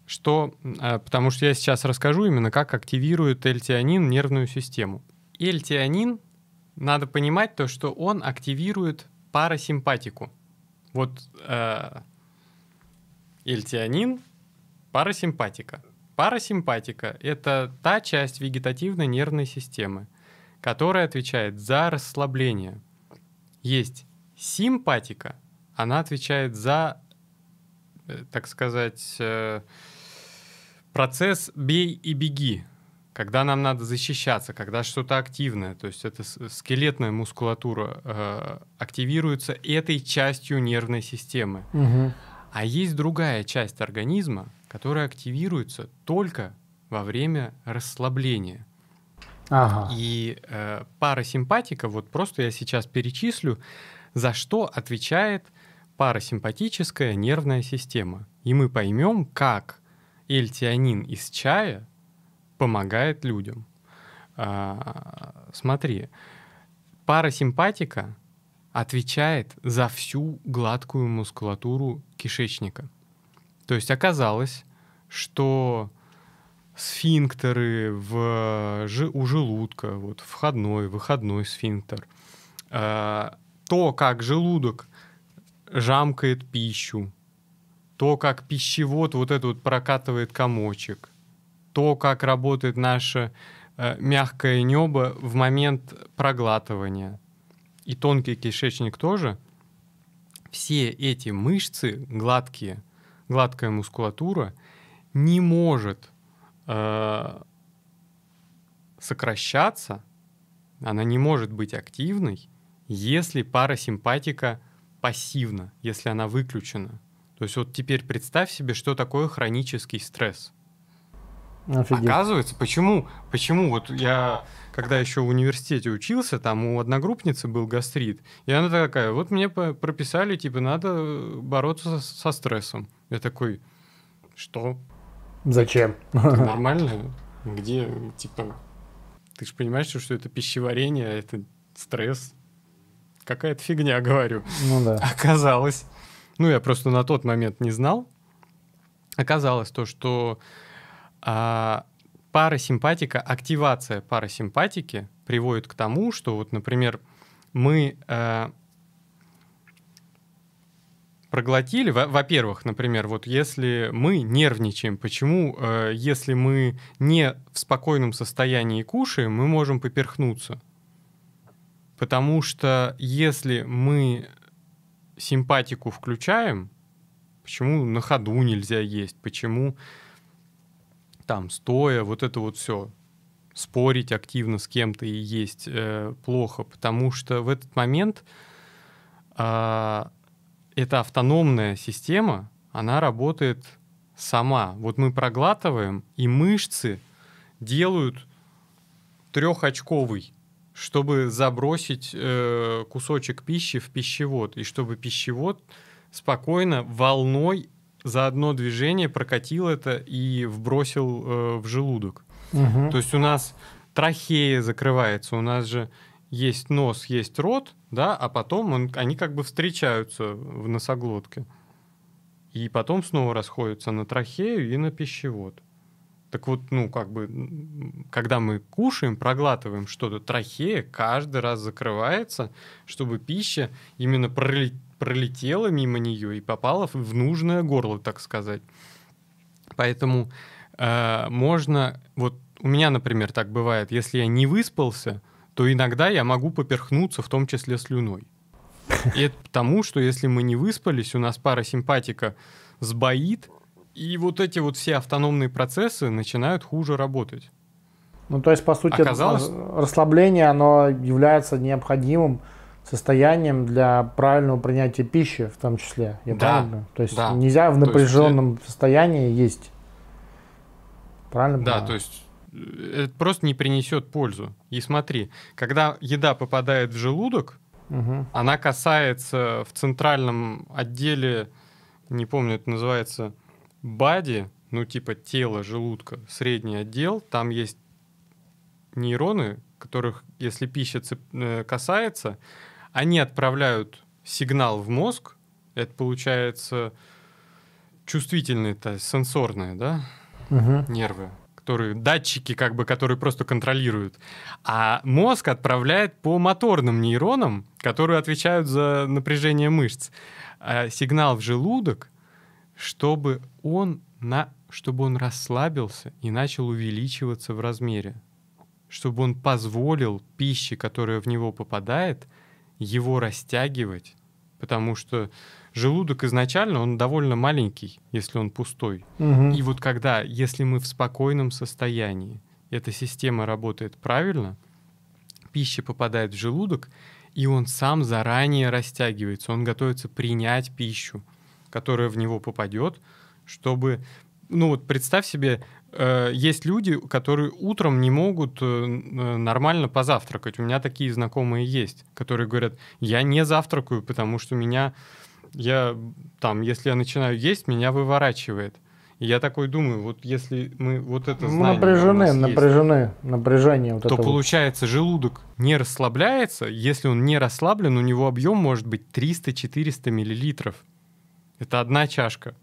что, э, потому что я сейчас расскажу именно, как активирует L-тианин нервную систему. L-тианин, надо понимать то, что он активирует парасимпатику. Вот э, L-тианин, парасимпатика. Парасимпатика — это та часть вегетативной нервной системы, которая отвечает за расслабление. Есть симпатика, она отвечает за, э, так сказать, э, процесс «бей и беги», когда нам надо защищаться, когда что-то активное, то есть это скелетная мускулатура э, активируется этой частью нервной системы. Угу. А есть другая часть организма, которая активируется только во время расслабления. Ага. И э, парасимпатика, вот просто я сейчас перечислю, за что отвечает парасимпатическая нервная система. И мы поймем, как эльтианин из чая помогает людям. А, смотри, парасимпатика отвечает за всю гладкую мускулатуру кишечника. То есть оказалось, что сфинктеры в, у желудка, вот входной, выходной сфинктер, э, то, как желудок жамкает пищу, то, как пищевод вот это вот прокатывает комочек, то, как работает наше э, мягкое небо в момент проглатывания, и тонкий кишечник тоже, все эти мышцы гладкие, гладкая мускулатура не может э, сокращаться, она не может быть активной, если парасимпатика пассивна, если она выключена. То есть вот теперь представь себе, что такое хронический стресс. Офигеть. Оказывается, почему, почему вот я, когда еще в университете учился, там у одногруппницы был гастрит, и она такая, вот мне прописали, типа, надо бороться со стрессом. Я такой, что? Зачем? Это (laughs) нормально? Где, типа, ты же понимаешь, что это пищеварение, это стресс. Какая-то фигня, (laughs) говорю. Ну да. Оказалось. Ну, я просто на тот момент не знал. Оказалось то, что а, парасимпатика, активация парасимпатики приводит к тому, что вот, например, мы а, проглотили, во-первых, например, вот если мы нервничаем, почему, э, если мы не в спокойном состоянии кушаем, мы можем поперхнуться? Потому что если мы симпатику включаем, почему на ходу нельзя есть, почему там стоя, вот это вот все, спорить активно с кем-то и есть э, плохо, потому что в этот момент э, эта автономная система, она работает сама. Вот мы проглатываем, и мышцы делают трехочковый, чтобы забросить э, кусочек пищи в пищевод, и чтобы пищевод спокойно волной за одно движение прокатил это и вбросил э, в желудок. Угу. То есть у нас трахея закрывается, у нас же есть нос, есть рот, да, а потом он, они как бы встречаются в носоглотке. И потом снова расходятся на трахею и на пищевод. Так вот, ну, как бы, когда мы кушаем, проглатываем что-то, трахея каждый раз закрывается, чтобы пища именно пролетела мимо нее и попала в нужное горло, так сказать. Поэтому э, можно, вот у меня, например, так бывает, если я не выспался, то иногда я могу поперхнуться, в том числе слюной. И это потому, что если мы не выспались, у нас парасимпатика сбоит, и вот эти вот все автономные процессы начинают хуже работать. Ну, то есть, по сути, Оказалось... расслабление, оно является необходимым состоянием для правильного принятия пищи, в том числе. Я да, правильно? То есть да. нельзя в напряженном есть... состоянии есть. Правильно? Да, понимаю? то есть это просто не принесет пользу. И смотри, когда еда попадает в желудок, угу. она касается в центральном отделе, не помню, это называется бади, ну типа тело желудка, средний отдел, там есть нейроны, которых, если пища э, касается, они отправляют сигнал в мозг, это получается чувствительные, то есть сенсорные, да, угу. нервы которые датчики, как бы, которые просто контролируют. А мозг отправляет по моторным нейронам, которые отвечают за напряжение мышц, а сигнал в желудок, чтобы он, на, чтобы он расслабился и начал увеличиваться в размере. Чтобы он позволил пище, которая в него попадает, его растягивать. Потому что желудок изначально, он довольно маленький, если он пустой. Угу. И вот когда, если мы в спокойном состоянии, эта система работает правильно, пища попадает в желудок, и он сам заранее растягивается, он готовится принять пищу, которая в него попадет, чтобы, ну вот представь себе, есть люди, которые утром не могут э, нормально позавтракать. У меня такие знакомые есть, которые говорят, я не завтракаю, потому что меня я там, если я начинаю есть, меня выворачивает. И я такой думаю, вот если мы вот это Мы знание у напряжены, нас есть, напряжены, напряжение вот то это вот. получается желудок не расслабляется. Если он не расслаблен, у него объем может быть 300-400 миллилитров. Это одна чашка.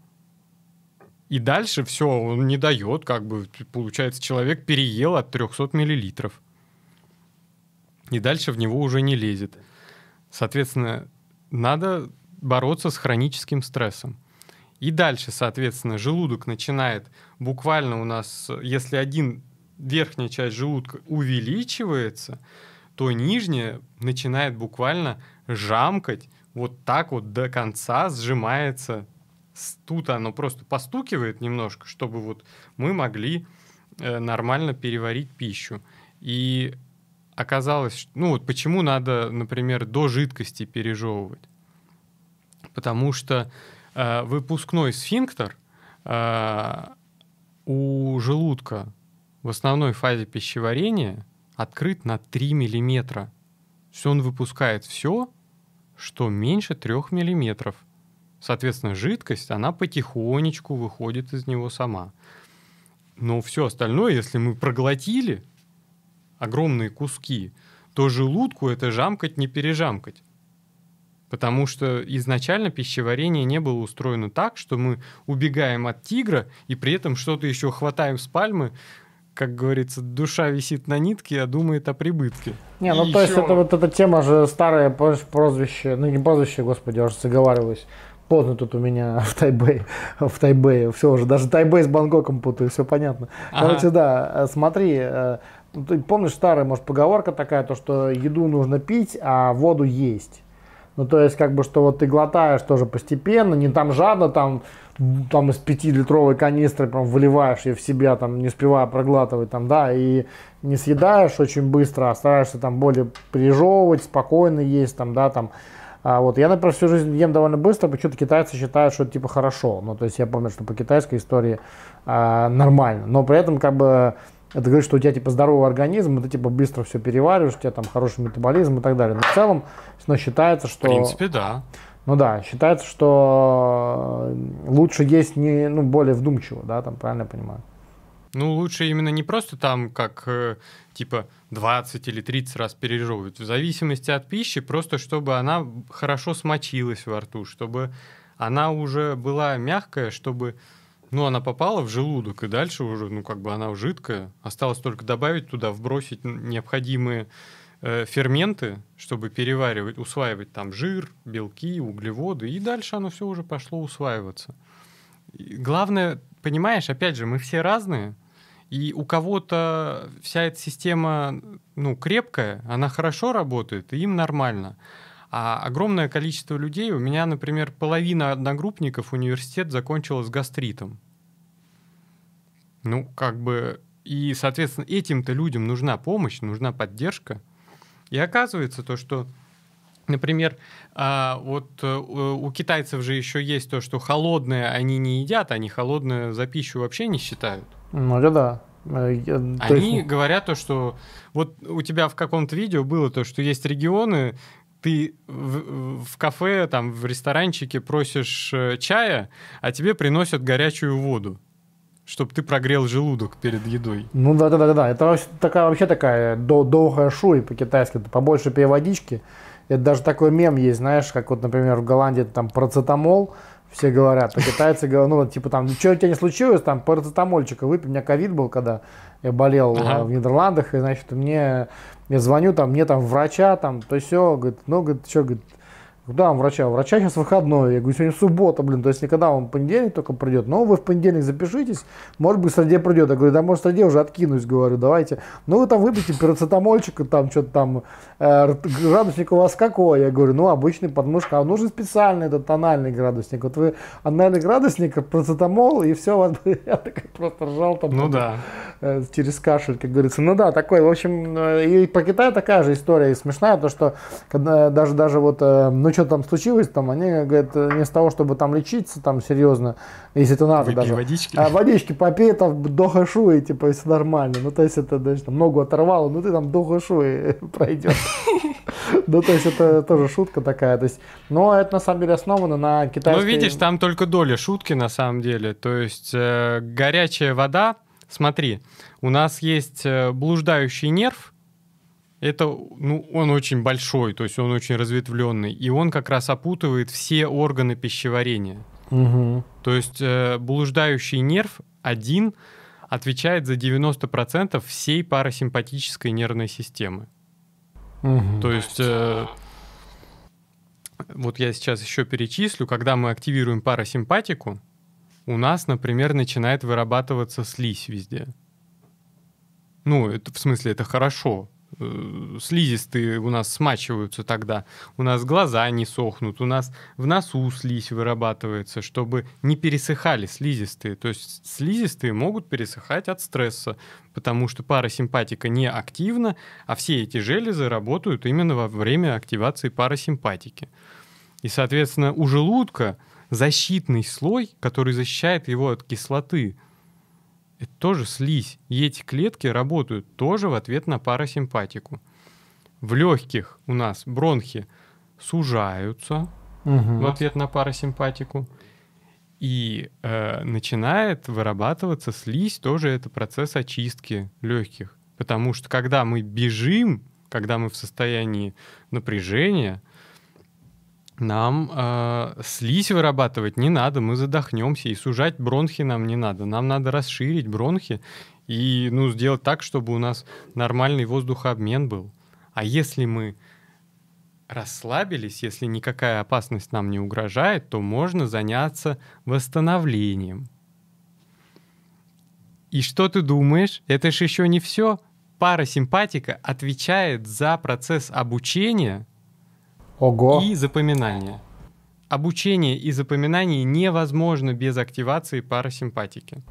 И дальше все, он не дает, как бы, получается, человек переел от 300 миллилитров. И дальше в него уже не лезет. Соответственно, надо бороться с хроническим стрессом. И дальше, соответственно, желудок начинает буквально у нас, если один верхняя часть желудка увеличивается, то нижняя начинает буквально жамкать, вот так вот до конца сжимается. Тут оно просто постукивает немножко, чтобы вот мы могли э, нормально переварить пищу. И оказалось, ну вот почему надо, например, до жидкости пережевывать. Потому что э, выпускной сфинктер э, у желудка в основной фазе пищеварения открыт на 3 миллиметра. То есть он выпускает все, что меньше 3 миллиметров. Соответственно, жидкость, она потихонечку выходит из него сама. Но все остальное, если мы проглотили огромные куски, то желудку это жамкать не пережамкать. Потому что изначально пищеварение не было устроено так, что мы убегаем от тигра и при этом что-то еще хватаем с пальмы. Как говорится, душа висит на нитке, а думает о прибытке. Не, ну И то есть ещё- это вот эта тема же старая помнишь, прозвище, ну не прозвище, господи, я уже заговариваюсь. Поздно тут у меня (laughs) в Тайбэе, в Тайбэе, все уже, даже Тайбэй с Бангкоком путаю, все понятно. Ага. Короче, да, э, смотри, э, ты помнишь старая, может, поговорка такая, то, что еду нужно пить, а воду есть. Ну, то есть, как бы, что вот ты глотаешь тоже постепенно, не там жадно, там, там из 5-литровой канистры прям выливаешь ее в себя, там, не успевая проглатывать, там, да, и не съедаешь очень быстро, а стараешься там более пережевывать, спокойно есть, там, да, там. А вот я, например, всю жизнь ем довольно быстро, почему-то китайцы считают, что это типа хорошо. Ну, то есть я помню, что по китайской истории а, нормально. Но при этом, как бы, это говорит, что у тебя типа здоровый организм, и ты типа быстро все перевариваешь, у тебя там хороший метаболизм и так далее. Но в целом, но считается, В что... принципе, да. Ну да, считается, что лучше есть не, ну, более вдумчиво, да, там правильно я понимаю. Ну, лучше именно не просто там, как э, типа 20 или 30 раз пережевывать. В зависимости от пищи, просто чтобы она хорошо смочилась во рту, чтобы она уже была мягкая, чтобы ну, она попала в желудок, и дальше уже, ну, как бы она жидкая. Осталось только добавить туда, вбросить необходимые э, ферменты, чтобы переваривать, усваивать там жир, белки, углеводы, и дальше оно все уже пошло усваиваться. И главное, понимаешь, опять же, мы все разные, и у кого-то вся эта система, ну, крепкая, она хорошо работает, и им нормально. А огромное количество людей, у меня, например, половина одногруппников университет закончила с гастритом. Ну, как бы, и, соответственно, этим-то людям нужна помощь, нужна поддержка. И оказывается то, что, например, а, вот э, у китайцев же еще есть то, что холодное они не едят, они холодное за пищу вообще не считают. Ну, это да. Э, я- то Они есть, говорят то, что вот у тебя в каком-то видео было то, что есть регионы, ты в, в кафе, там, в ресторанчике просишь э, чая, а тебе приносят горячую воду, чтобы ты прогрел желудок перед едой. Ну да, да, да, да. Это вообще такая, вообще такая до, долгая шуй по-китайски. Побольше пей водички. Это даже такой мем есть, знаешь, как вот, например, в Голландии там парацетамол, все говорят, а китайцы говорят, ну вот типа там, что у тебя не случилось, там парацетамольчика выпей. У меня ковид был, когда я болел Ага. а, в Нидерландах, и значит, мне, я звоню там, мне там врача, там, то все, говорит, ну, говорит, что, говорит, Куда вам врача? Врача сейчас выходной. Я говорю, сегодня суббота, блин. То есть никогда он в понедельник только придет. Но вы в понедельник запишитесь. Может быть, в среде придет. Я говорю, да может в среде уже откинусь, говорю, давайте. Ну вы там выпейте парацетамольчика, там что-то там. Э, градусник у вас какой? Я говорю, ну обычный подмышка. А нужен специальный этот тональный градусник. Вот вы анальный градусник, парацетамол, и все. вас будет». (laughs) Я такой просто ржал там. Ну да. э, через кашель, как говорится. Ну да, такой, в общем, э, и по Китаю такая же история и смешная, то что когда даже даже вот, э, ну что там случилось, там, они говорят, не с того, чтобы там лечиться, там, серьезно, если это надо Выпей даже. водички. А водички попей, там, до хэшуи, типа, все нормально. Ну, то есть, это, даже там, ногу оторвало, ну, ты там до хэшуи (laughs) пройдет. (laughs) Ну, то есть, это тоже шутка такая. То есть, но это, на самом деле, основано на китайской... Ну, видишь, там только доля шутки на самом деле. То есть э, горячая вода, смотри, у нас есть э, блуждающий нерв, это, ну, он очень большой, то есть он очень разветвленный, и он как раз опутывает все органы пищеварения. Мгм. То есть э, блуждающий нерв один отвечает за 90% всей парасимпатической нервной системы. Мгм. То есть, э, вот я сейчас еще перечислю, когда мы активируем парасимпатику, у нас, например, начинает вырабатываться слизь везде. Ну, это, в смысле, это хорошо. Э, Слизистые у нас смачиваются тогда. У нас глаза не сохнут, у нас в носу слизь вырабатывается, чтобы не пересыхали слизистые. То есть слизистые могут пересыхать от стресса, потому что парасимпатика не активна, а все эти железы работают именно во время активации парасимпатики. И, соответственно, у желудка защитный слой, который защищает его от кислоты. Это тоже слизь. И эти клетки работают тоже в ответ на парасимпатику. В легких у нас бронхи сужаются Мгм. в ответ на парасимпатику. И э, начинает вырабатываться слизь, тоже это процесс очистки легких. Потому что когда мы бежим, когда мы в состоянии напряжения, нам э, слизь вырабатывать не надо, мы задохнемся, и сужать бронхи нам не надо. Нам надо расширить бронхи и ну, сделать так, чтобы у нас нормальный воздухообмен был. А если мы расслабились, если никакая опасность нам не угрожает, то можно заняться восстановлением. И что ты думаешь? Это же еще не все. Парасимпатика отвечает за процесс обучения Ого. и запоминания. Обучение и запоминание невозможно без активации парасимпатики.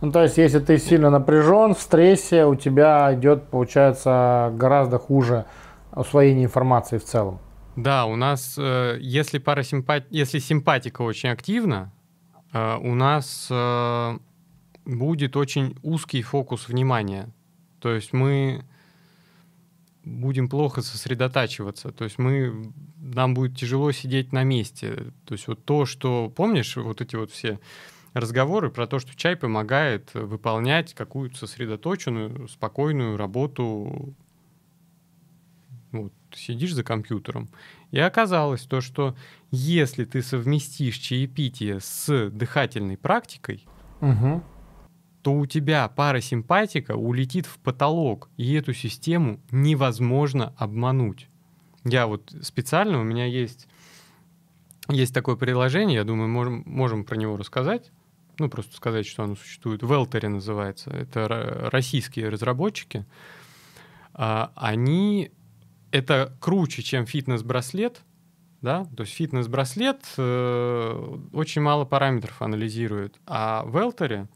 Ну, то есть, если ты сильно напряжен, в стрессе, у тебя идет, получается, гораздо хуже усвоение информации в целом. Да, у нас, э, если, парасимпат... если симпатика очень активна, э, у нас э, будет очень узкий фокус внимания. То есть мы будем плохо сосредотачиваться. То есть мы, нам будет тяжело сидеть на месте. То есть вот то, что, помнишь, вот эти вот все разговоры про то, что чай помогает выполнять какую-то сосредоточенную, спокойную работу. Вот, сидишь за компьютером. И оказалось то, что если ты совместишь чаепитие с дыхательной практикой, Мгм. То у тебя парасимпатика улетит в потолок, и эту систему невозможно обмануть. Я вот специально, у меня есть, есть такое приложение, я думаю, можем, можем про него рассказать. Ну, просто сказать, что оно существует. Велтери называется. Это ро- российские разработчики. А, Они... Это круче, чем фитнес-браслет, да, то есть фитнес-браслет э, очень мало параметров анализирует, а Велтери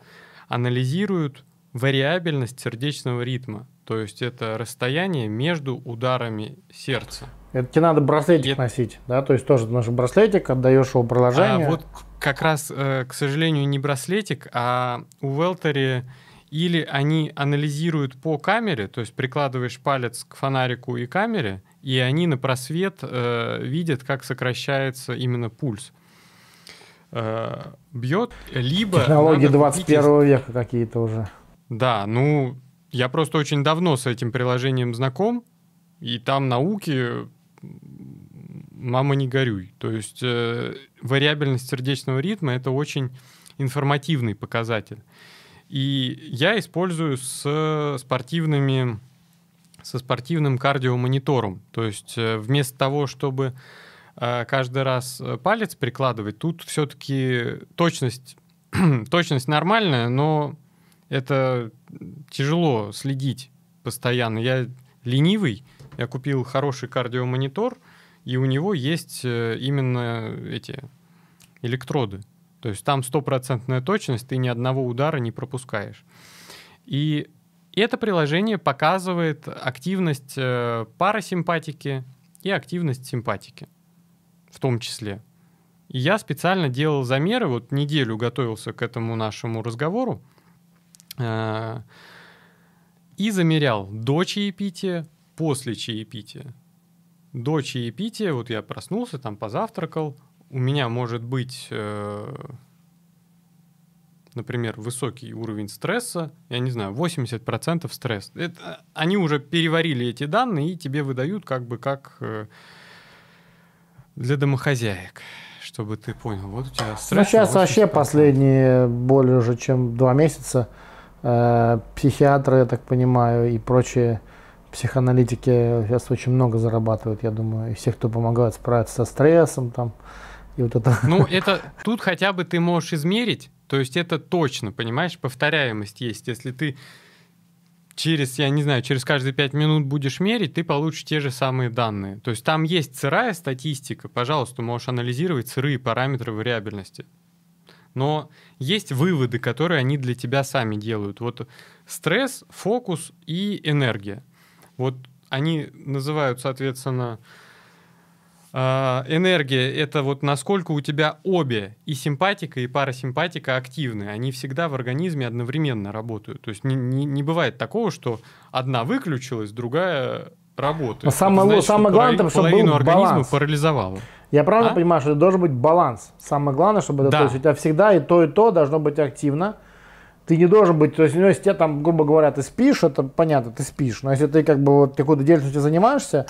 анализируют вариабельность сердечного ритма. То есть это расстояние между ударами сердца. Это тебе надо браслетик Нет. носить, да? То есть тоже наш браслетик, отдаешь его А приложение. вот как раз, э, к сожалению, не браслетик, а у Велтери или они анализируют по камере, то есть прикладываешь палец к фонарику и камере, и они на просвет э, видят, как сокращается именно пульс. Э, бьет, либо... Технологии надо купить 21 века какие-то уже. Да, ну, я просто очень давно с этим приложением знаком, и там науки мама не горюй. То есть э, вариабельность сердечного ритма это очень информативный показатель. И я использую с спортивными со спортивным кардиомонитором. То есть э, вместо того, чтобы каждый раз э, палец прикладывать, тут все-таки точность, (clears throat) точность нормальная, но это тяжело следить постоянно. Я ленивый, я купил хороший кардиомонитор, и у него есть э, именно эти электроды. То есть там стопроцентная точность, ты ни одного удара не пропускаешь. И это приложение показывает активность э, парасимпатики и активность симпатики. В том числе. И я специально делал замеры, вот неделю готовился к этому нашему разговору, э, и замерял до чаепития, после чаепития. До чаепития, вот я проснулся, там позавтракал, у меня может быть, э, например, высокий уровень стресса, я не знаю, 80% стресс. Это, они уже переварили эти данные и тебе выдают как бы как э, для домохозяек чтобы ты понял, вот у тебя стресс. Ну, сейчас вообще последние более уже чем два месяца э, психиатры, я так понимаю, и прочие психоаналитики сейчас очень много зарабатывают, я думаю, и все, кто помогает справиться со стрессом там, и вот это. Ну, (laughs) это тут хотя бы ты можешь измерить, то есть это точно, понимаешь, повторяемость есть. Если ты через, я не знаю, через каждые пять минут будешь мерить, ты получишь те же самые данные. То есть там есть сырая статистика, пожалуйста, можешь анализировать сырые параметры вариабельности. Но есть выводы, которые они для тебя сами делают. Вот стресс, фокус и энергия. Вот они называют, соответственно, энергия — это вот насколько у тебя обе, и симпатика, и парасимпатика активны. Они всегда в организме одновременно работают. То есть не, не, не бывает такого, что одна выключилась, другая работает. Но самое, значит, самое главное, половину, чтобы половину был организма баланс. парализовало. Я правильно а? понимаю, что это должен быть баланс. Самое главное, чтобы это, да. то есть у тебя всегда и то, и то должно быть активно. Ты не должен быть, то есть, ну, если тебе там, грубо говоря, ты спишь, это понятно, ты спишь. Но если ты как бы вот какой-то деятельностью занимаешься,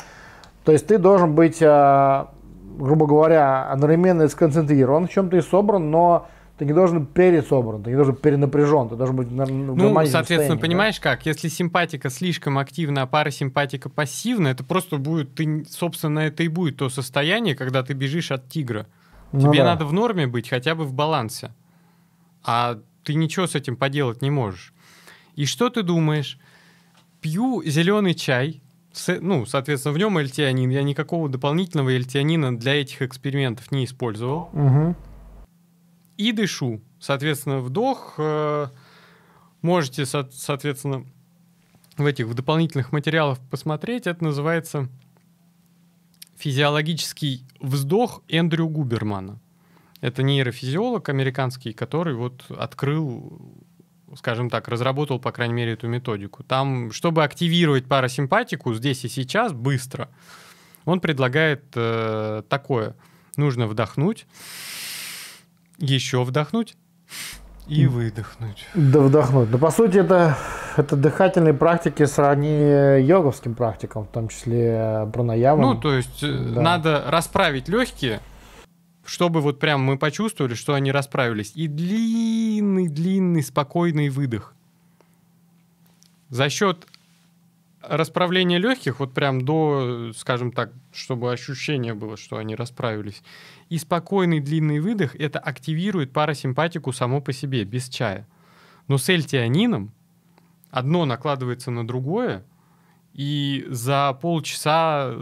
то есть ты должен быть, а, грубо говоря, одновременно сконцентрирован в чем-то и собран, но ты не должен пересобран, ты не должен перенапряжен, ты должен быть на Ну, соответственно, понимаешь да? как? Если симпатика слишком активна, а парасимпатика пассивна, это просто будет, ты, собственно, это и будет то состояние, когда ты бежишь от тигра. Ну, Тебе да. надо в норме быть, хотя бы в балансе. А ты ничего с этим поделать не можешь. И что ты думаешь? Пью зеленый чай, ну, соответственно, в нем эльтианин. Я никакого дополнительного эльтианина для этих экспериментов не использовал. Угу. И дышу. Соответственно, вдох. Э, можете, со- соответственно, в этих в дополнительных материалах посмотреть. Это называется физиологический вздох Эндрю Губермана. Это нейрофизиолог американский, который вот открыл скажем так, разработал, по крайней мере, эту методику. Там, чтобы активировать парасимпатику здесь и сейчас быстро, он предлагает э, такое. Нужно вдохнуть, еще вдохнуть и выдохнуть. Да, вдохнуть. Но по сути это, это дыхательные практики сродни йоговским практикам, в том числе э, пранаямам. Ну, то есть э, да. надо расправить легкие, чтобы вот прям мы почувствовали, что они расправились. И длинный-длинный спокойный выдох. За счет расправления легких, вот прям до, скажем так, чтобы ощущение было, что они расправились. И спокойный длинный выдох, это активирует парасимпатику само по себе, без чая. Но с эльтианином одно накладывается на другое, и за полчаса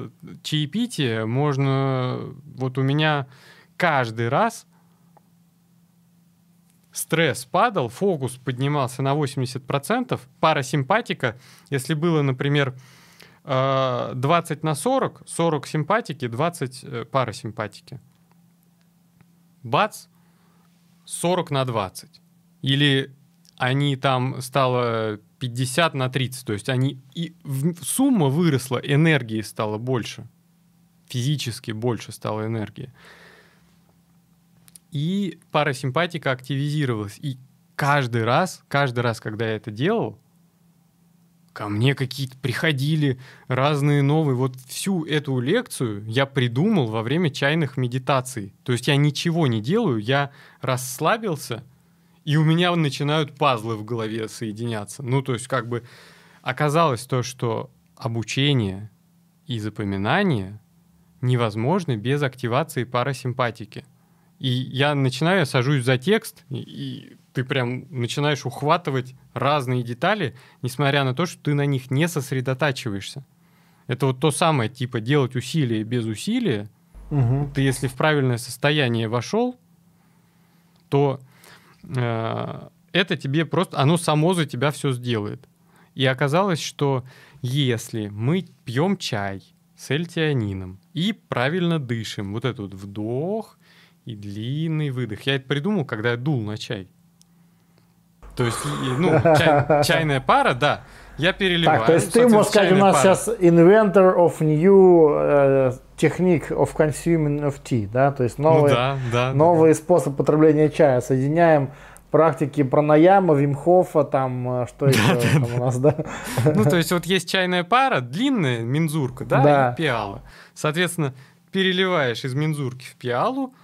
чаепития можно... Вот у меня каждый раз стресс падал, фокус поднимался на 80%, парасимпатика, если было, например, 20 э, на 40, 40 симпатики, 20 э, парасимпатики. Бац, 40 на 20. Или они там стало 50 на 30, то есть они и сумма выросла, энергии стало больше, физически больше стало энергии и парасимпатика активизировалась. И каждый раз, каждый раз, когда я это делал, ко мне какие-то приходили разные новые. Вот всю эту лекцию я придумал во время чайных медитаций. То есть я ничего не делаю, я расслабился, и у меня начинают пазлы в голове соединяться. Ну, то есть как бы оказалось то, что обучение и запоминание невозможны без активации парасимпатики. И я начинаю, сажусь за текст, и, и ты прям начинаешь ухватывать разные детали, несмотря на то, что ты на них не сосредотачиваешься. Это вот то самое, типа, делать усилия без усилия. Угу. Ты, если в правильное состояние вошел, то э, это тебе просто, оно само за тебя все сделает. И оказалось, что если мы пьем чай, с эльтианином и правильно дышим. Вот этот вот вдох и длинный выдох. Я это придумал, когда я дул на чай. То есть, ну, чай, (laughs) чайная пара, да, я переливаю. Так, то есть ты можешь сказать, у нас пара. сейчас inventor of new uh, technique of consuming of tea, да, то есть новый, ну, да, да, новый да. способ потребления чая. Соединяем практики пранаяма, Вимхофа, там, э, что еще там у нас, да? Ну, то есть вот есть чайная пара, длинная мензурка, да, да. и пиала. Соответственно, переливаешь из мензурки в пиалу,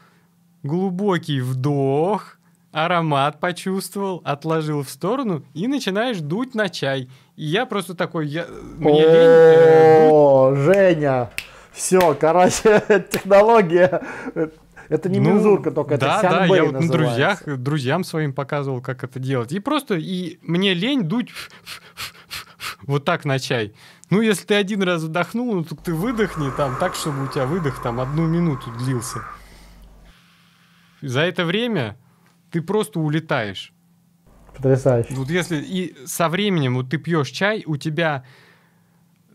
глубокий вдох, аромат почувствовал, отложил в сторону и начинаешь дуть на чай. И я просто такой, я, мне лень. Э, О, Женя, все, короче, (laughs) технология это не ну, мензурка, только да, это сянбэй Да, я вот на друзьях, друзьям своим показывал, как это делать. И просто и мне лень дуть вот так на чай. Ну, если ты один раз вдохнул, ну, то ты выдохни там так, чтобы у тебя выдох там одну минуту длился. За это время ты просто улетаешь. Потрясающе. Вот если и со временем вот ты пьешь чай, у тебя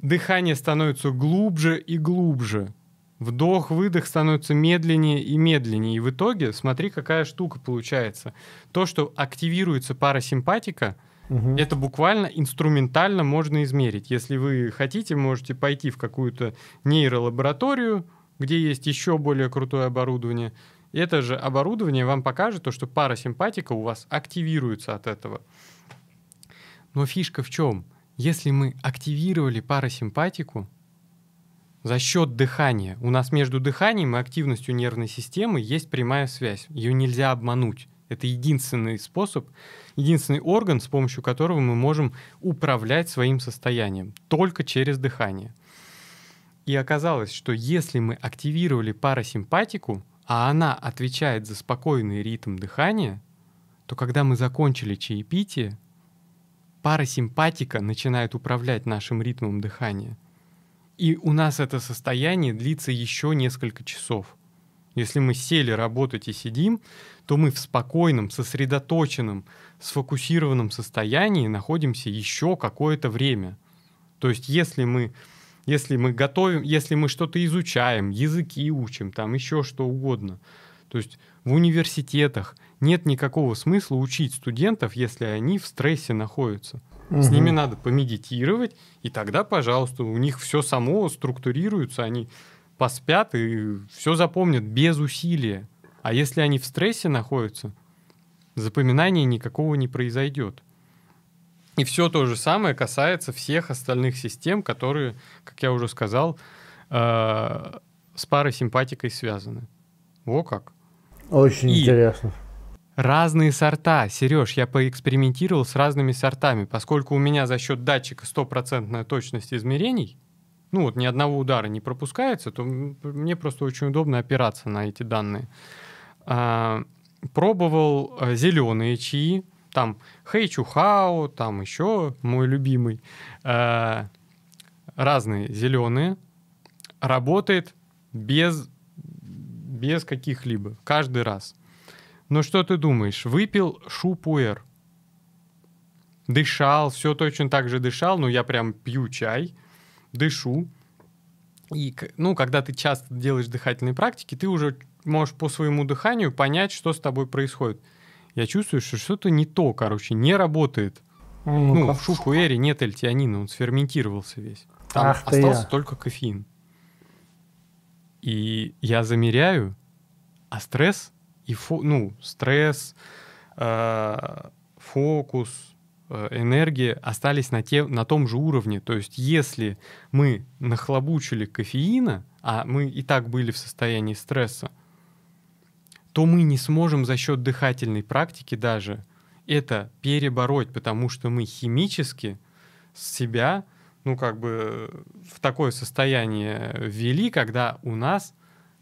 дыхание становится глубже и глубже. Вдох-выдох становится медленнее и медленнее. И в итоге, смотри, какая штука получается. То, что активируется парасимпатика, угу. это буквально инструментально можно измерить. Если вы хотите, можете пойти в какую-то нейролабораторию, где есть еще более крутое оборудование. И это же оборудование вам покажет то, что парасимпатика у вас активируется от этого. Но фишка в чем? Если мы активировали парасимпатику, за счет дыхания. У нас между дыханием и активностью нервной системы есть прямая связь. Ее нельзя обмануть. Это единственный способ, единственный орган, с помощью которого мы можем управлять своим состоянием. Только через дыхание. И оказалось, что если мы активировали парасимпатику, а она отвечает за спокойный ритм дыхания, то когда мы закончили чаепитие, парасимпатика начинает управлять нашим ритмом дыхания. И у нас это состояние длится еще несколько часов. Если мы сели работать и сидим, то мы в спокойном, сосредоточенном, сфокусированном состоянии находимся еще какое-то время. То есть если мы, если мы готовим, если мы что-то изучаем, языки учим, там еще что угодно, то есть в университетах нет никакого смысла учить студентов, если они в стрессе находятся. Угу. С ними надо помедитировать, и тогда, пожалуйста, у них все само структурируется, они поспят и все запомнят без усилия. А если они в стрессе находятся, запоминания никакого не произойдет. И все то же самое касается всех остальных систем, которые, как я уже сказал, э, с парасимпатикой связаны. Во как. Очень и интересно. Разные сорта. Сереж, я поэкспериментировал с разными сортами, поскольку у меня за счет датчика стопроцентная точность измерений, ну вот ни одного удара не пропускается, то мне просто очень удобно опираться на эти данные. А, пробовал а, зеленые чаи, там Хэйчухао, там еще мой любимый, а, разные зеленые, работает без, без каких-либо, каждый раз. Ну что ты думаешь? Выпил шупуэр. Дышал, все точно так же дышал, но я прям пью чай, дышу. И, ну, когда ты часто делаешь дыхательные практики, ты уже можешь по своему дыханию понять, что с тобой происходит. Я чувствую, что что-то не то, короче, не работает. Ну, ну в шупуэре нет эльтианина, он сферментировался весь. Там Ах остался я. только кофеин. И я замеряю, а стресс и фо, ну, стресс, э, фокус, э, энергия остались на, те, на том же уровне. То есть если мы нахлобучили кофеина, а мы и так были в состоянии стресса, то мы не сможем за счет дыхательной практики даже это перебороть, потому что мы химически себя, ну как бы в такое состояние ввели, когда у нас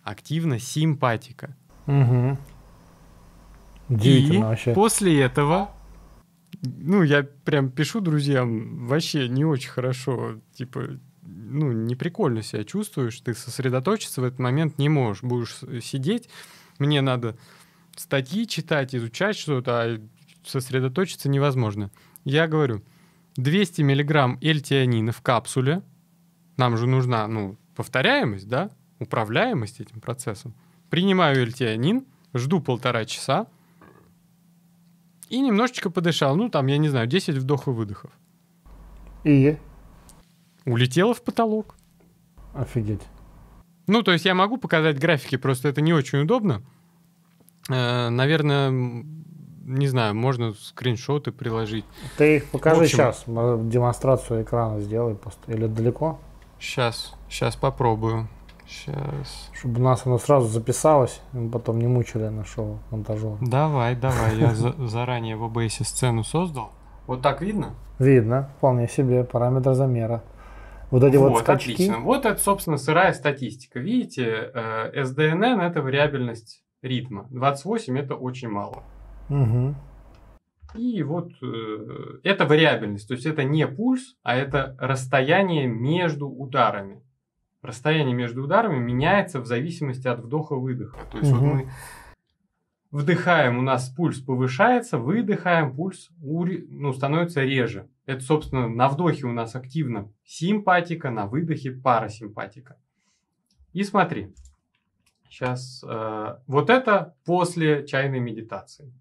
активна симпатика. Угу. И вообще. после этого, ну, я прям пишу друзьям, вообще не очень хорошо, типа, ну, не прикольно себя чувствуешь, ты сосредоточиться в этот момент не можешь, будешь сидеть, мне надо статьи читать, изучать что-то, а сосредоточиться невозможно. Я говорю, 200 миллиграмм эльтианина в капсуле, нам же нужна, ну, повторяемость, да, управляемость этим процессом. Принимаю эльтианин, жду полтора часа и немножечко подышал. Ну, там, я не знаю, 10 вдохов-выдохов. И? Улетела в потолок. Офигеть. Ну, то есть я могу показать графики, просто это не очень удобно. Э, наверное, не знаю, можно скриншоты приложить. Ты их покажи общем, сейчас, демонстрацию экрана сделай просто. Или далеко? Сейчас, сейчас попробую. Сейчас. Чтобы у нас оно сразу записалось, мы потом не мучили нашего монтажера. Давай, давай, я (laughs) заранее в OBS сцену создал. Вот так видно? Видно, вполне себе, параметр замера. Вот эти вот, вот скачки. Отлично. Вот это, собственно, сырая статистика. Видите, SDNN э, это вариабельность ритма. 28 это очень мало. Угу. И вот э, это вариабельность, то есть это не пульс, а это расстояние между ударами. Расстояние между ударами меняется в зависимости от вдоха-выдоха. То есть угу. вот мы вдыхаем, у нас пульс повышается, выдыхаем, пульс ну, становится реже. Это, собственно, на вдохе у нас активно симпатика, на выдохе парасимпатика. И смотри, сейчас э, вот это после чайной медитации.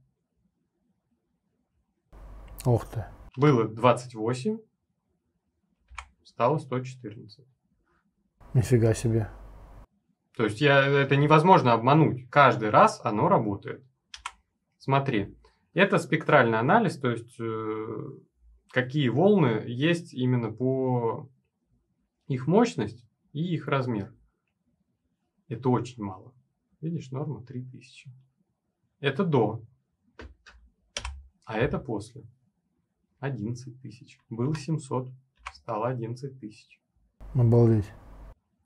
Ух ты. Было 28, стало 114. Нифига себе. То есть я, это невозможно обмануть. Каждый раз оно работает. Смотри, это спектральный анализ, то есть э, какие волны есть именно по их мощность и их размер. Это очень мало. Видишь, норма 3000. Это до. А это после. 11 тысяч. Было 700, стало 11 тысяч. Обалдеть.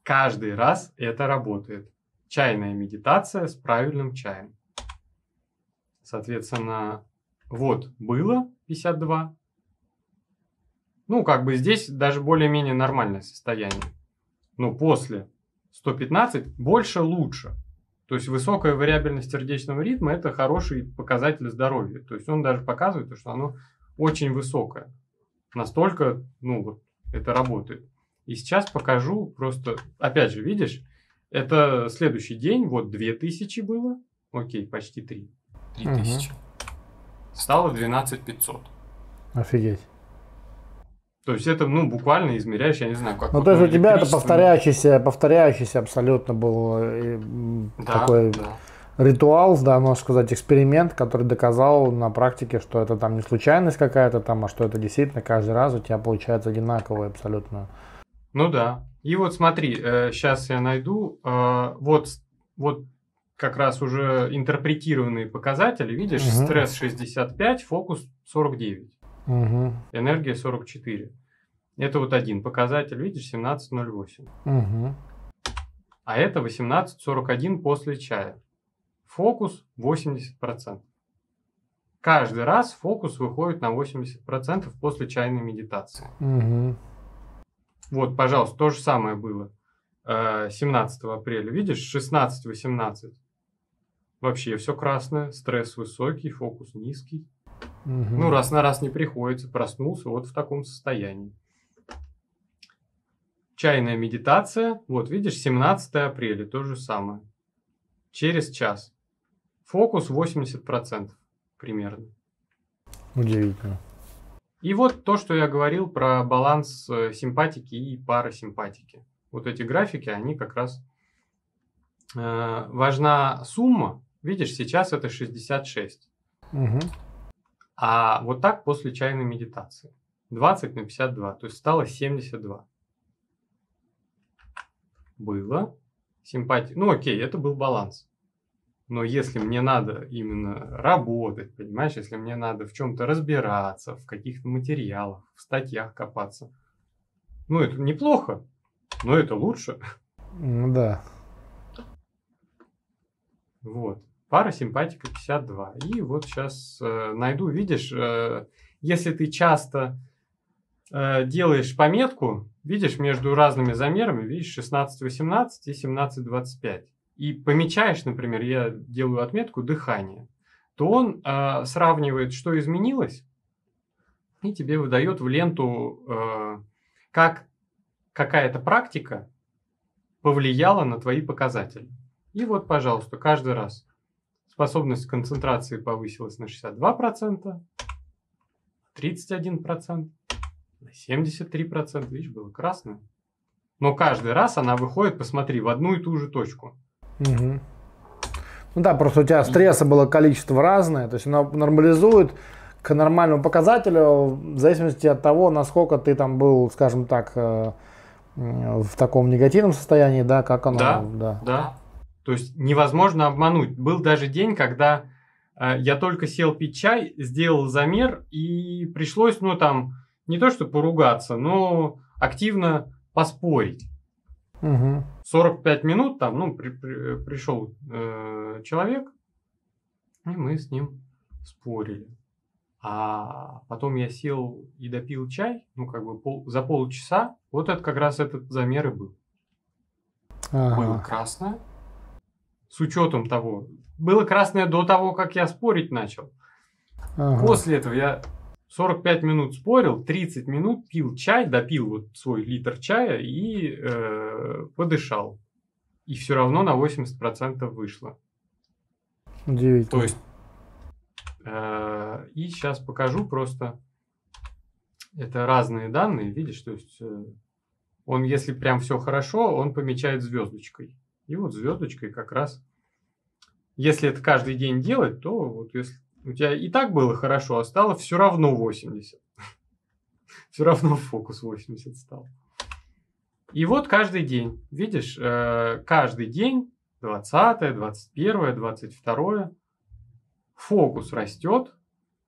Каждый раз это работает. Чайная медитация с правильным чаем. Соответственно, вот было 52. Ну, как бы здесь даже более-менее нормальное состояние. Но после 115 больше лучше. То есть высокая вариабельность сердечного ритма – это хороший показатель здоровья. То есть он даже показывает, что оно очень высокая. Настолько, ну вот, это работает. И сейчас покажу просто, опять же, видишь, это следующий день, вот 2000 было, окей, почти 3. 3000. Угу. Стало 12500. Офигеть. То есть это, ну, буквально измеряешь, я не знаю, как... Ну, то есть у тебя это повторяющийся, повторяющийся абсолютно был э, да, такой... Да ритуал, да, можно сказать, эксперимент, который доказал на практике, что это там не случайность какая-то там, а что это действительно каждый раз у тебя получается одинаковое абсолютно. Ну да. И вот смотри, э, сейчас я найду, э, вот, вот как раз уже интерпретированные показатели, видишь, угу. стресс 65, фокус 49, угу. энергия 44. Это вот один показатель, видишь, 17.08. Угу. А это 18.41 после чая. Фокус 80%. Каждый раз фокус выходит на 80% после чайной медитации. Угу. Вот, пожалуйста, то же самое было 17 э, апреля. Видишь, 16-18. Вообще все красное, стресс высокий, фокус низкий. Угу. Ну, раз на раз не приходится, проснулся вот в таком состоянии. Чайная медитация, вот видишь, 17 апреля, то же самое. Через час. Фокус 80% примерно. Удивительно. И вот то, что я говорил про баланс э, симпатики и парасимпатики. Вот эти графики, они как раз э, важна сумма. Видишь, сейчас это 66. Угу. А вот так после чайной медитации. 20 на 52, то есть стало 72. Было. Симпатия. Ну окей, это был баланс. Но если мне надо именно работать, понимаешь, если мне надо в чем-то разбираться, в каких-то материалах, в статьях копаться, ну это неплохо, но это лучше. Ну да. Вот. Пара симпатика 52. И вот сейчас э, найду, видишь, э, если ты часто э, делаешь пометку, видишь, между разными замерами, видишь, 16-18 и 17-25 и помечаешь, например, я делаю отметку дыхание, то он э, сравнивает, что изменилось, и тебе выдает в ленту, э, как какая-то практика повлияло на твои показатели. И вот, пожалуйста, каждый раз способность концентрации повысилась на 62%, 31%, на 73%, видишь, было красное. Но каждый раз она выходит, посмотри, в одну и ту же точку. Угу. Ну да, просто у тебя стресса было количество разное, то есть оно нормализует к нормальному показателю в зависимости от того, насколько ты там был, скажем так, э, в таком негативном состоянии, да, как оно. Да, да. да. То есть невозможно обмануть. Был даже день, когда э, я только сел пить чай, сделал замер, и пришлось, ну там, не то что поругаться, но активно поспорить. Угу. 45 минут там, ну, при, при, пришел э, человек, и мы с ним спорили. А потом я сел и допил чай, ну, как бы пол, за полчаса, вот это как раз этот замер и был. Ага. Было красное, с учетом того. Было красное до того, как я спорить начал. Ага. После этого я 45 минут спорил, 30 минут пил чай, допил вот свой литр чая и э, подышал. И все равно на 80% вышло. Удивительно. То есть, э, и сейчас покажу просто. Это разные данные, видишь, то есть э, он, если прям все хорошо, он помечает звездочкой. И вот звездочкой как раз, если это каждый день делать, то вот если у тебя и так было хорошо, а стало все равно 80. (laughs) Все равно фокус 80 стал. И вот каждый день, видишь, э, каждый день, 20, 21, 22, фокус растет,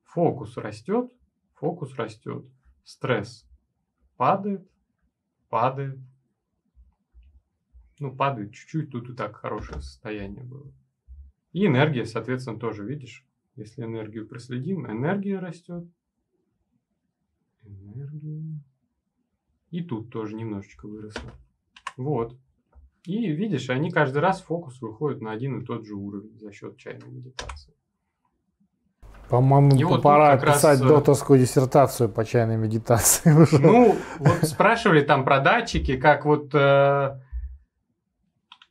фокус растет, фокус растет. Стресс падает, падает. Ну, падает чуть-чуть, тут и так хорошее состояние было. И энергия, соответственно, тоже, видишь, если энергию проследим, энергия растет. Энергия. И тут тоже немножечко выросло. Вот. И видишь, они каждый раз фокус выходит на один и тот же уровень за счет чайной медитации. По-моему, вот пора писать раз... Э, докторскую диссертацию по чайной медитации. (laughs) Ну, вот спрашивали там про датчики, как вот э,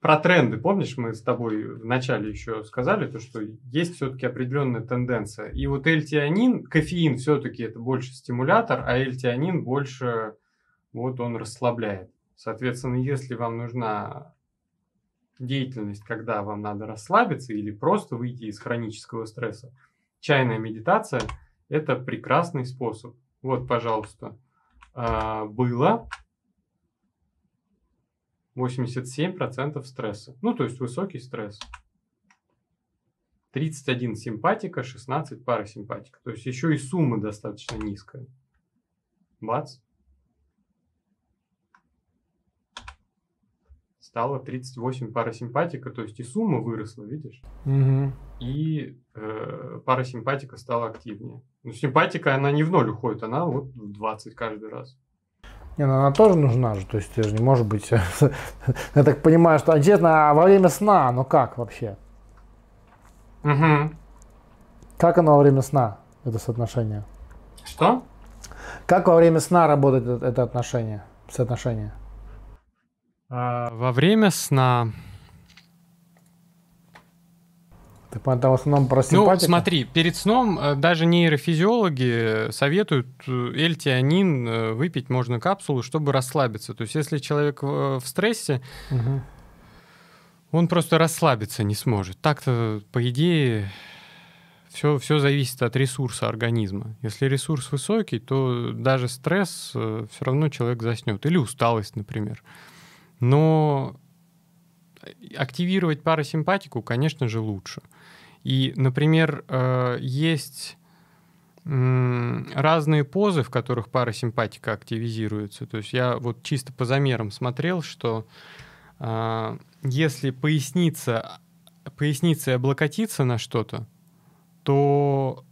про тренды, помнишь, мы с тобой в начале еще сказали, то, что есть все-таки определенная тенденция. И вот L-тианин, кофеин все-таки это больше стимулятор, а L-тианин больше, вот он расслабляет. Соответственно, если вам нужна деятельность, когда вам надо расслабиться или просто выйти из хронического стресса, чайная медитация – это прекрасный способ. Вот, пожалуйста, а, было 87% стресса. Ну, то есть высокий стресс. 31 симпатика, 16 парасимпатика. То есть еще и сумма достаточно низкая. Бац. Стало 38 парасимпатика, то есть и сумма выросла, видишь? Угу. И э, парасимпатика стала активнее. Но симпатика, она не в ноль уходит, она вот в 20 каждый раз. Не, ну она тоже нужна же, то есть же не может быть. (laughs) Я так понимаю, что интересно, а во время сна, ну как вообще? Угу. Как оно во время сна, это соотношение? Что? Как во время сна работает это, это отношение, соотношение? А, во время сна это в основном про Ну, смотри, перед сном э, даже нейрофизиологи советуют э, L-тианин э, выпить можно капсулу, чтобы расслабиться. То есть, если человек в стрессе, угу. он просто расслабиться не сможет. Так-то, по идее, все, все зависит от ресурса организма. Если ресурс высокий, то даже стресс все равно человек заснет. Или усталость, например. Но активировать парасимпатику, конечно же, лучше. И, например, э, есть разные позы, в которых парасимпатика активизируется. То есть я вот чисто по замерам смотрел, что э, если поясница, поясница облокотиться на что-то, то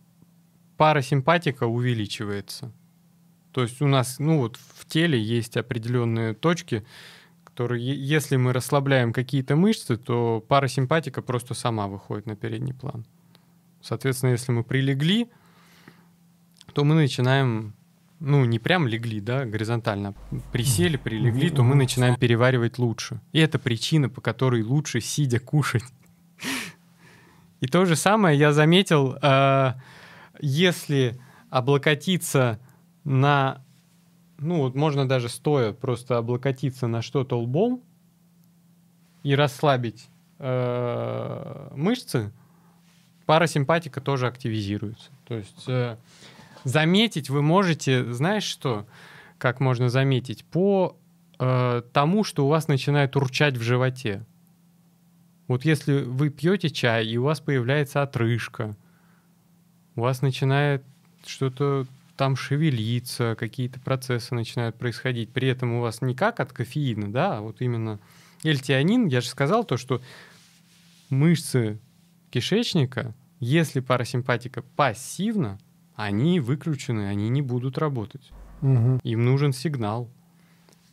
парасимпатика увеличивается. То есть у нас, ну вот в теле есть определенные точки, который, если мы расслабляем какие-то мышцы, то парасимпатика просто сама выходит на передний план. Соответственно, если мы прилегли, то мы начинаем ну, не прям легли, да, горизонтально, присели, прилегли, то мы начинаем переваривать лучше. И это причина, по которой лучше сидя кушать. И то же самое я заметил, э, если облокотиться на, ну, вот можно даже стоя просто облокотиться на что-то лбом и расслабить э, мышцы, парасимпатика тоже активизируется. То есть э, заметить вы можете, знаешь что, как можно заметить, по э, тому, что у вас начинает урчать в животе. Вот если вы пьете чай, и у вас появляется отрыжка, у вас начинает что-то там шевелиться, какие-то процессы начинают происходить. При этом у вас не как от кофеина, да, а вот именно L-тианин, я же сказал то, что мышцы кишечника, если парасимпатика пассивна, они выключены, они не будут работать. Угу. Им нужен сигнал.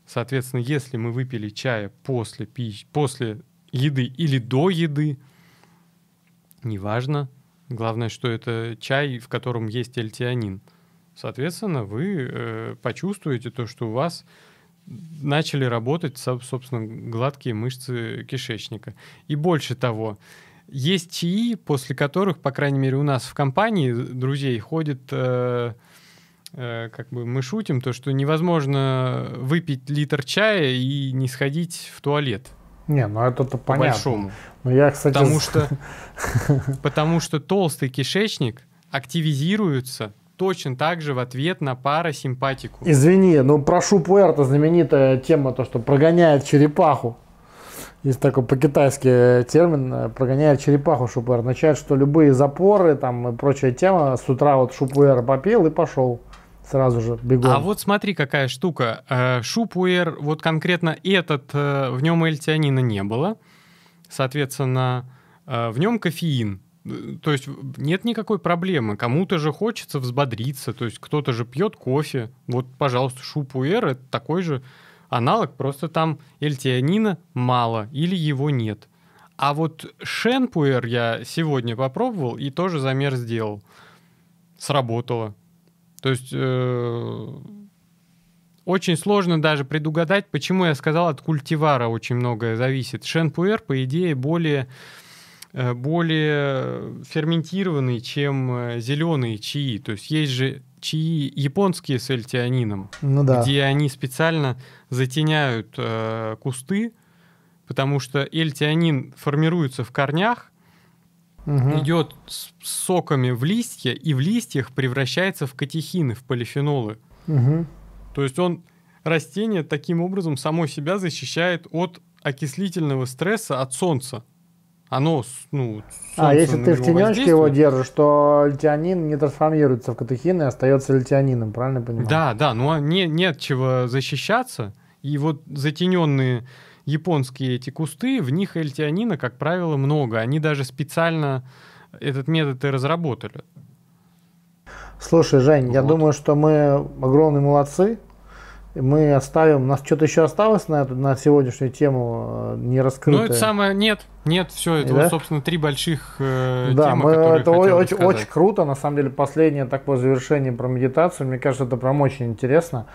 Соответственно, если мы выпили чая после пищи, после еды или до еды, неважно. Главное, что это чай, в котором есть эльтианин. Соответственно, вы э, почувствуете то, что у вас начали работать, собственно, гладкие мышцы кишечника. И больше того, есть чаи, после которых, по крайней мере, у нас в компании друзей ходит, э, э, как бы мы шутим, то, что невозможно выпить литр чая и не сходить в туалет. Не, ну это-то По понятно. большому. Но я, кстати, Потому что, (laughs) потому что толстый кишечник активизируется точно так же в ответ на парасимпатику. Извини, ну про шупуэр-то знаменитая тема, то, что прогоняет черепаху. Есть такой по-китайски термин, э, прогоняет черепаху шупуэр. Означает, что любые запоры там и прочая тема, с утра вот шупуэр попил и пошел сразу же бегом. А вот смотри, какая штука. Э, Шупуэр, вот конкретно этот, э, в нем эльтианина не было. Соответственно, в нем кофеин. То есть нет никакой проблемы. Кому-то же хочется взбодриться. То есть кто-то же пьет кофе. Вот, пожалуйста, шупуэр — это такой же аналог, просто там эльтианина мало или его нет. А вот шенпуэр я сегодня попробовал и тоже замер сделал. Сработало. То есть э, очень сложно даже предугадать, почему я сказал, от культивара очень многое зависит. Шенпуэр, по идее, более, э, более ферментированный, чем э, зеленые чаи. То есть есть же чаи японские с эльтианином, ну да. где они специально затеняют э, кусты, потому что эльтианин формируется в корнях, Мгм. идет с соками в листья и в листьях превращается в катехины, в полифенолы. Мгм. То есть он растение таким образом само себя защищает от окислительного стресса от солнца. Оно, ну, А если ты в тенечке его держишь, то льтианин не трансформируется в катехин и остается льтианином, правильно я понимаю? Да, да, но не, нет чего защищаться. И вот затененные японские эти кусты, в них эльтианина, как правило, много. Они даже специально этот метод и разработали. Слушай, Жень, я Вот. думаю, что мы огромные молодцы. Мы оставим, у нас что-то еще осталось на, эту, на сегодняшнюю тему э, не раскрытое. Ну, это самое... Нет, нет, все, это, Да? вот, собственно, три больших э, Да, темы, мы, которые это очень, рассказать. очень круто. На самом деле, последнее такое завершение про медитацию. Мне кажется, это прям очень интересно.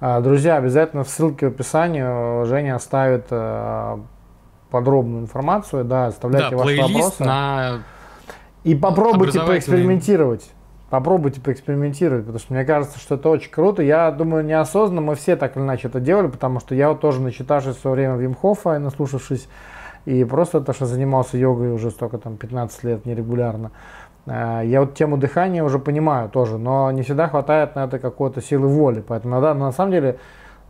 А, Друзья, обязательно в ссылке в описании э, Женя оставит э, подробную информацию. Да, Да, оставляйте ваши плейлист вопросы. на... И попробуйте поэкспериментировать. Попробуйте поэкспериментировать, потому что мне кажется, что это очень круто. Я думаю, неосознанно мы все так или иначе это делали, потому что я вот тоже начитавшись в свое время Вимхофа и наслушавшись, и просто то, что занимался йогой уже столько там 15 лет нерегулярно, э, я вот тему дыхания уже понимаю тоже, но не всегда хватает на это какой-то силы воли. Поэтому надо, на самом деле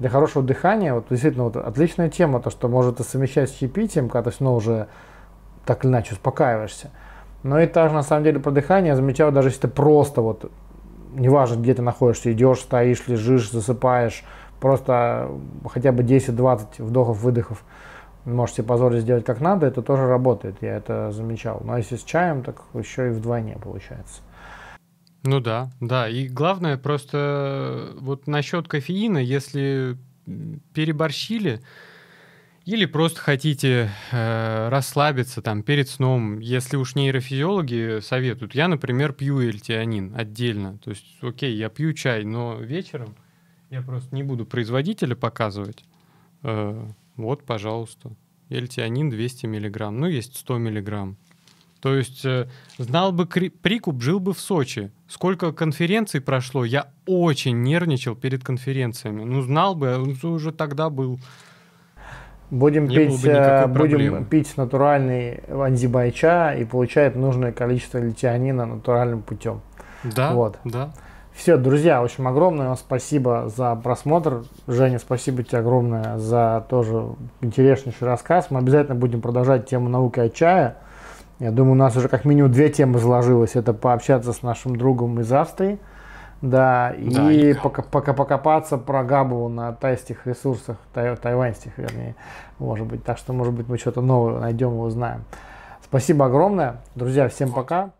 для хорошего дыхания, вот действительно вот отличная тема, то, что может и совмещать с чаепитием, когда ты снова уже так или иначе успокаиваешься. Но и также на самом деле про дыхание я замечал, даже если ты просто вот, неважно где ты находишься, идешь, стоишь, лежишь, засыпаешь, просто хотя бы 10-20 вдохов-выдохов можешь себе позволить сделать как надо, это тоже работает, я это замечал. Но если с чаем, так еще и вдвойне получается. Ну да, да. И главное просто вот насчет кофеина, если переборщили, Или просто хотите э, расслабиться там перед сном. Если уж нейрофизиологи советуют. Я, например, пью эльтианин отдельно. То есть, окей, я пью чай, но вечером я просто не буду производителя показывать. Э, вот, пожалуйста. Эльтианин 200 миллиграмм. Ну, есть 100 миллиграмм. То есть э, знал бы прикуп, жил бы в Сочи. Сколько конференций прошло, я очень нервничал перед конференциями. Ну, знал бы, уже тогда был. Будем, Не пить, э, будем пить натуральный антибайча и получать нужное количество литианина натуральным путем. Да, вот. да. Все, друзья, в общем, огромное вам спасибо за просмотр. Женя, спасибо тебе огромное за тоже интереснейший рассказ. Мы обязательно будем продолжать тему науки от чая. Я думаю, у нас уже как минимум две темы сложилось. Это пообщаться с нашим другом из Австрии, да, да и пока, пока покопаться про Габу на тайских ресурсах, тай, тайваньских, вернее, может быть. Так что, может быть, мы что-то новое найдем и узнаем. Спасибо огромное. Друзья, всем пока.